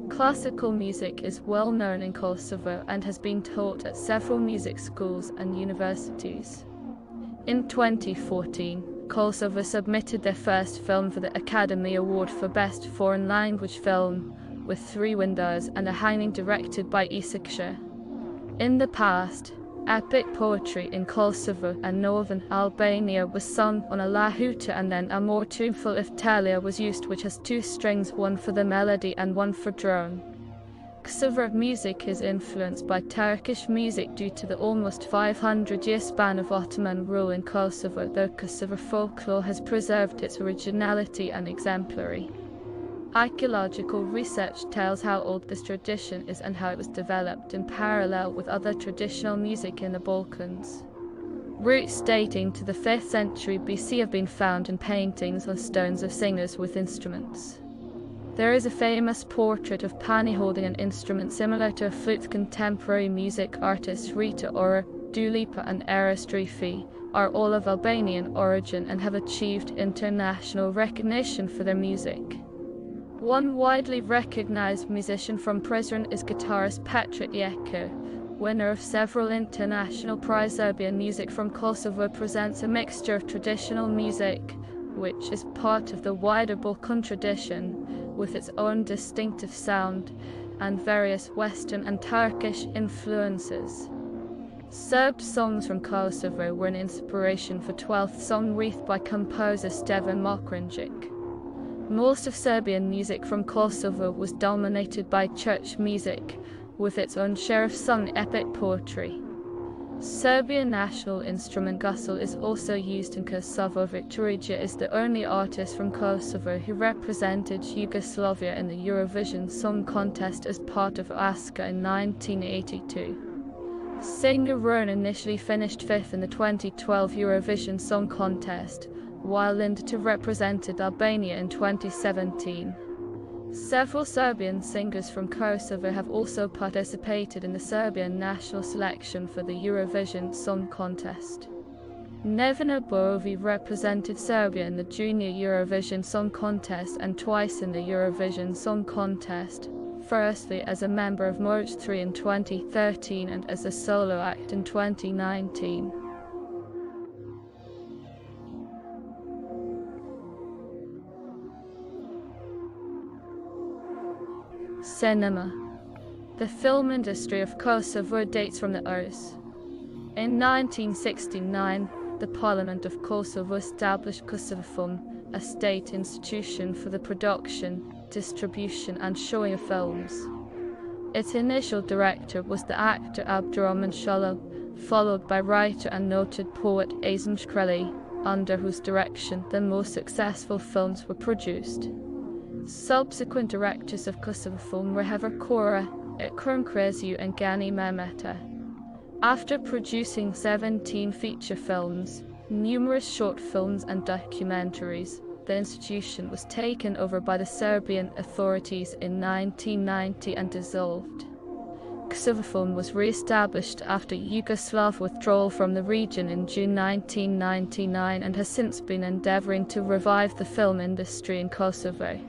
[SPEAKER 1] Classical music is well known in Kosovo and has been taught at several music schools and universities. In 2014, Kosovo submitted their first film for the Academy Award for Best Foreign Language Film, with three windows and a hanging directed by Isa Qosja. In the past, epic poetry in Kosovo and northern Albania was sung on a lahuta and then a more tuneful iftele was used which has two strings, one for the melody and one for drone. Kosovo music is influenced by Turkish music due to the almost 500 year span of Ottoman rule in Kosovo, though Kosovo folklore has preserved its originality and exemplary. Archaeological research tells how old this tradition is and how it was developed in parallel with other traditional music in the Balkans. Roots dating to the 5th century BC have been found in paintings on stones of singers with instruments. There is a famous portrait of Pani holding an instrument similar to a flute. Contemporary music artists Rita Ora, Dua Lipa and Drifi are all of Albanian origin and have achieved international recognition for their music. One widely recognized musician from Prizren is guitarist Petrit Çeko. Winner of several international prize Serbian music from Kosovo presents a mixture of traditional music, which is part of the wider Balkan tradition, with its own distinctive sound, and various Western and Turkish influences. Serb songs from Kosovo were an inspiration for 12th Song Wreath by composer Stevan Mokranjac. Most of Serbian music from Kosovo was dominated by church music, with its own share of sung epic poetry. Serbian national instrument gusle is also used in Kosovo. Victorija is the only artist from Kosovo who represented Yugoslavia in the Eurovision Song Contest as part of Aska in 1982. Singer Rona initially finished fifth in the 2012 Eurovision Song Contest, while Linda represented Albania in 2017. Several Serbian singers from Kosovo have also participated in the Serbian national selection for the Eurovision Song Contest. Nevena Božović represented Serbia in the Junior Eurovision Song Contest and twice in the Eurovision Song Contest, firstly as a member of Moje 3 in 2013 and as a solo act in 2019. Cinema. The film industry of Kosovo dates from the earth. In 1969, the Parliament of Kosovo established Kosovofilm, a state institution for the production, distribution and showing of films. Its initial director was the actor Abdurrahman Shala, followed by writer and noted poet Azem Shkreli, under whose direction the most successful films were produced. Subsequent directors of Kosovofilm were Hever Kora, Ikram Krezu and Gani Mehmetaj. After producing 17 feature films, numerous short films and documentaries, the institution was taken over by the Serbian authorities in 1990 and dissolved. Kosovofilm was re-established after Yugoslav withdrawal from the region in June 1999 and has since been endeavouring to revive the film industry in Kosovo.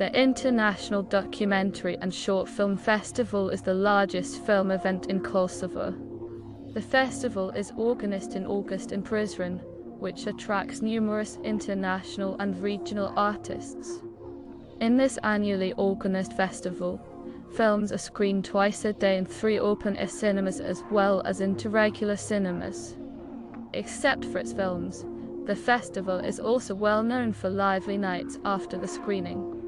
[SPEAKER 1] The International Documentary and Short Film Festival is the largest film event in Kosovo. The festival is organized in August in Prizren, which attracts numerous international and regional artists. In this annually organized festival, films are screened twice a day in three open-air cinemas as well as into regular cinemas. Except for its films, the festival is also well known for lively nights after the screening.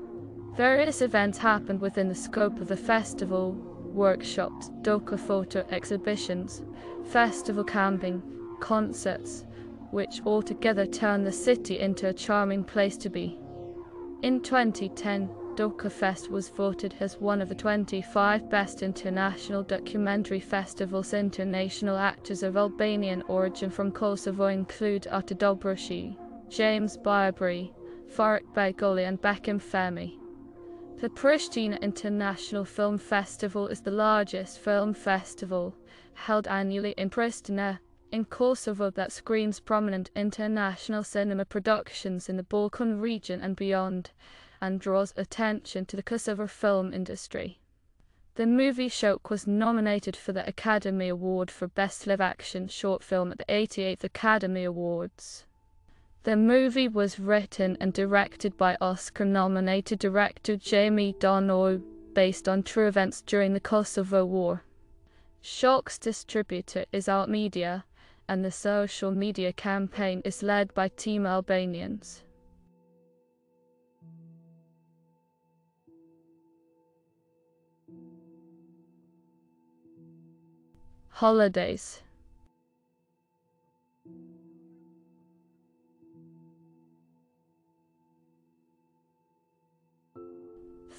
[SPEAKER 1] Various events happened within the scope of the festival workshops, docu photo exhibitions, festival camping, concerts, which altogether turn the city into a charming place to be. In 2010, DocuFest was voted as one of the 25 best international documentary festivals. International actors of Albanian origin from Kosovo include Arta Dobroshi, James Biberi, Faruk Begolli and Bekim Fehmiu. The Pristina International Film Festival is the largest film festival held annually in Pristina, in Kosovo that screens prominent international cinema productions in the Balkan region and beyond, and draws attention to the Kosovo film industry. The movie Shok was nominated for the Academy Award for Best Live Action Short Film at the 88th Academy Awards. The movie was written and directed by Oscar nominated director Jamie Donoughue based on true events during the Kosovo War. Shok's distributor is Art Media, and the social media campaign is led by Team Albanians. Holidays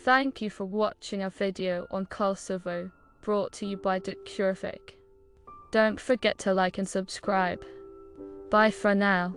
[SPEAKER 1] Thank you for watching our video on Kosovo, brought to you by Docurific. Don't forget to like and subscribe. Bye for now.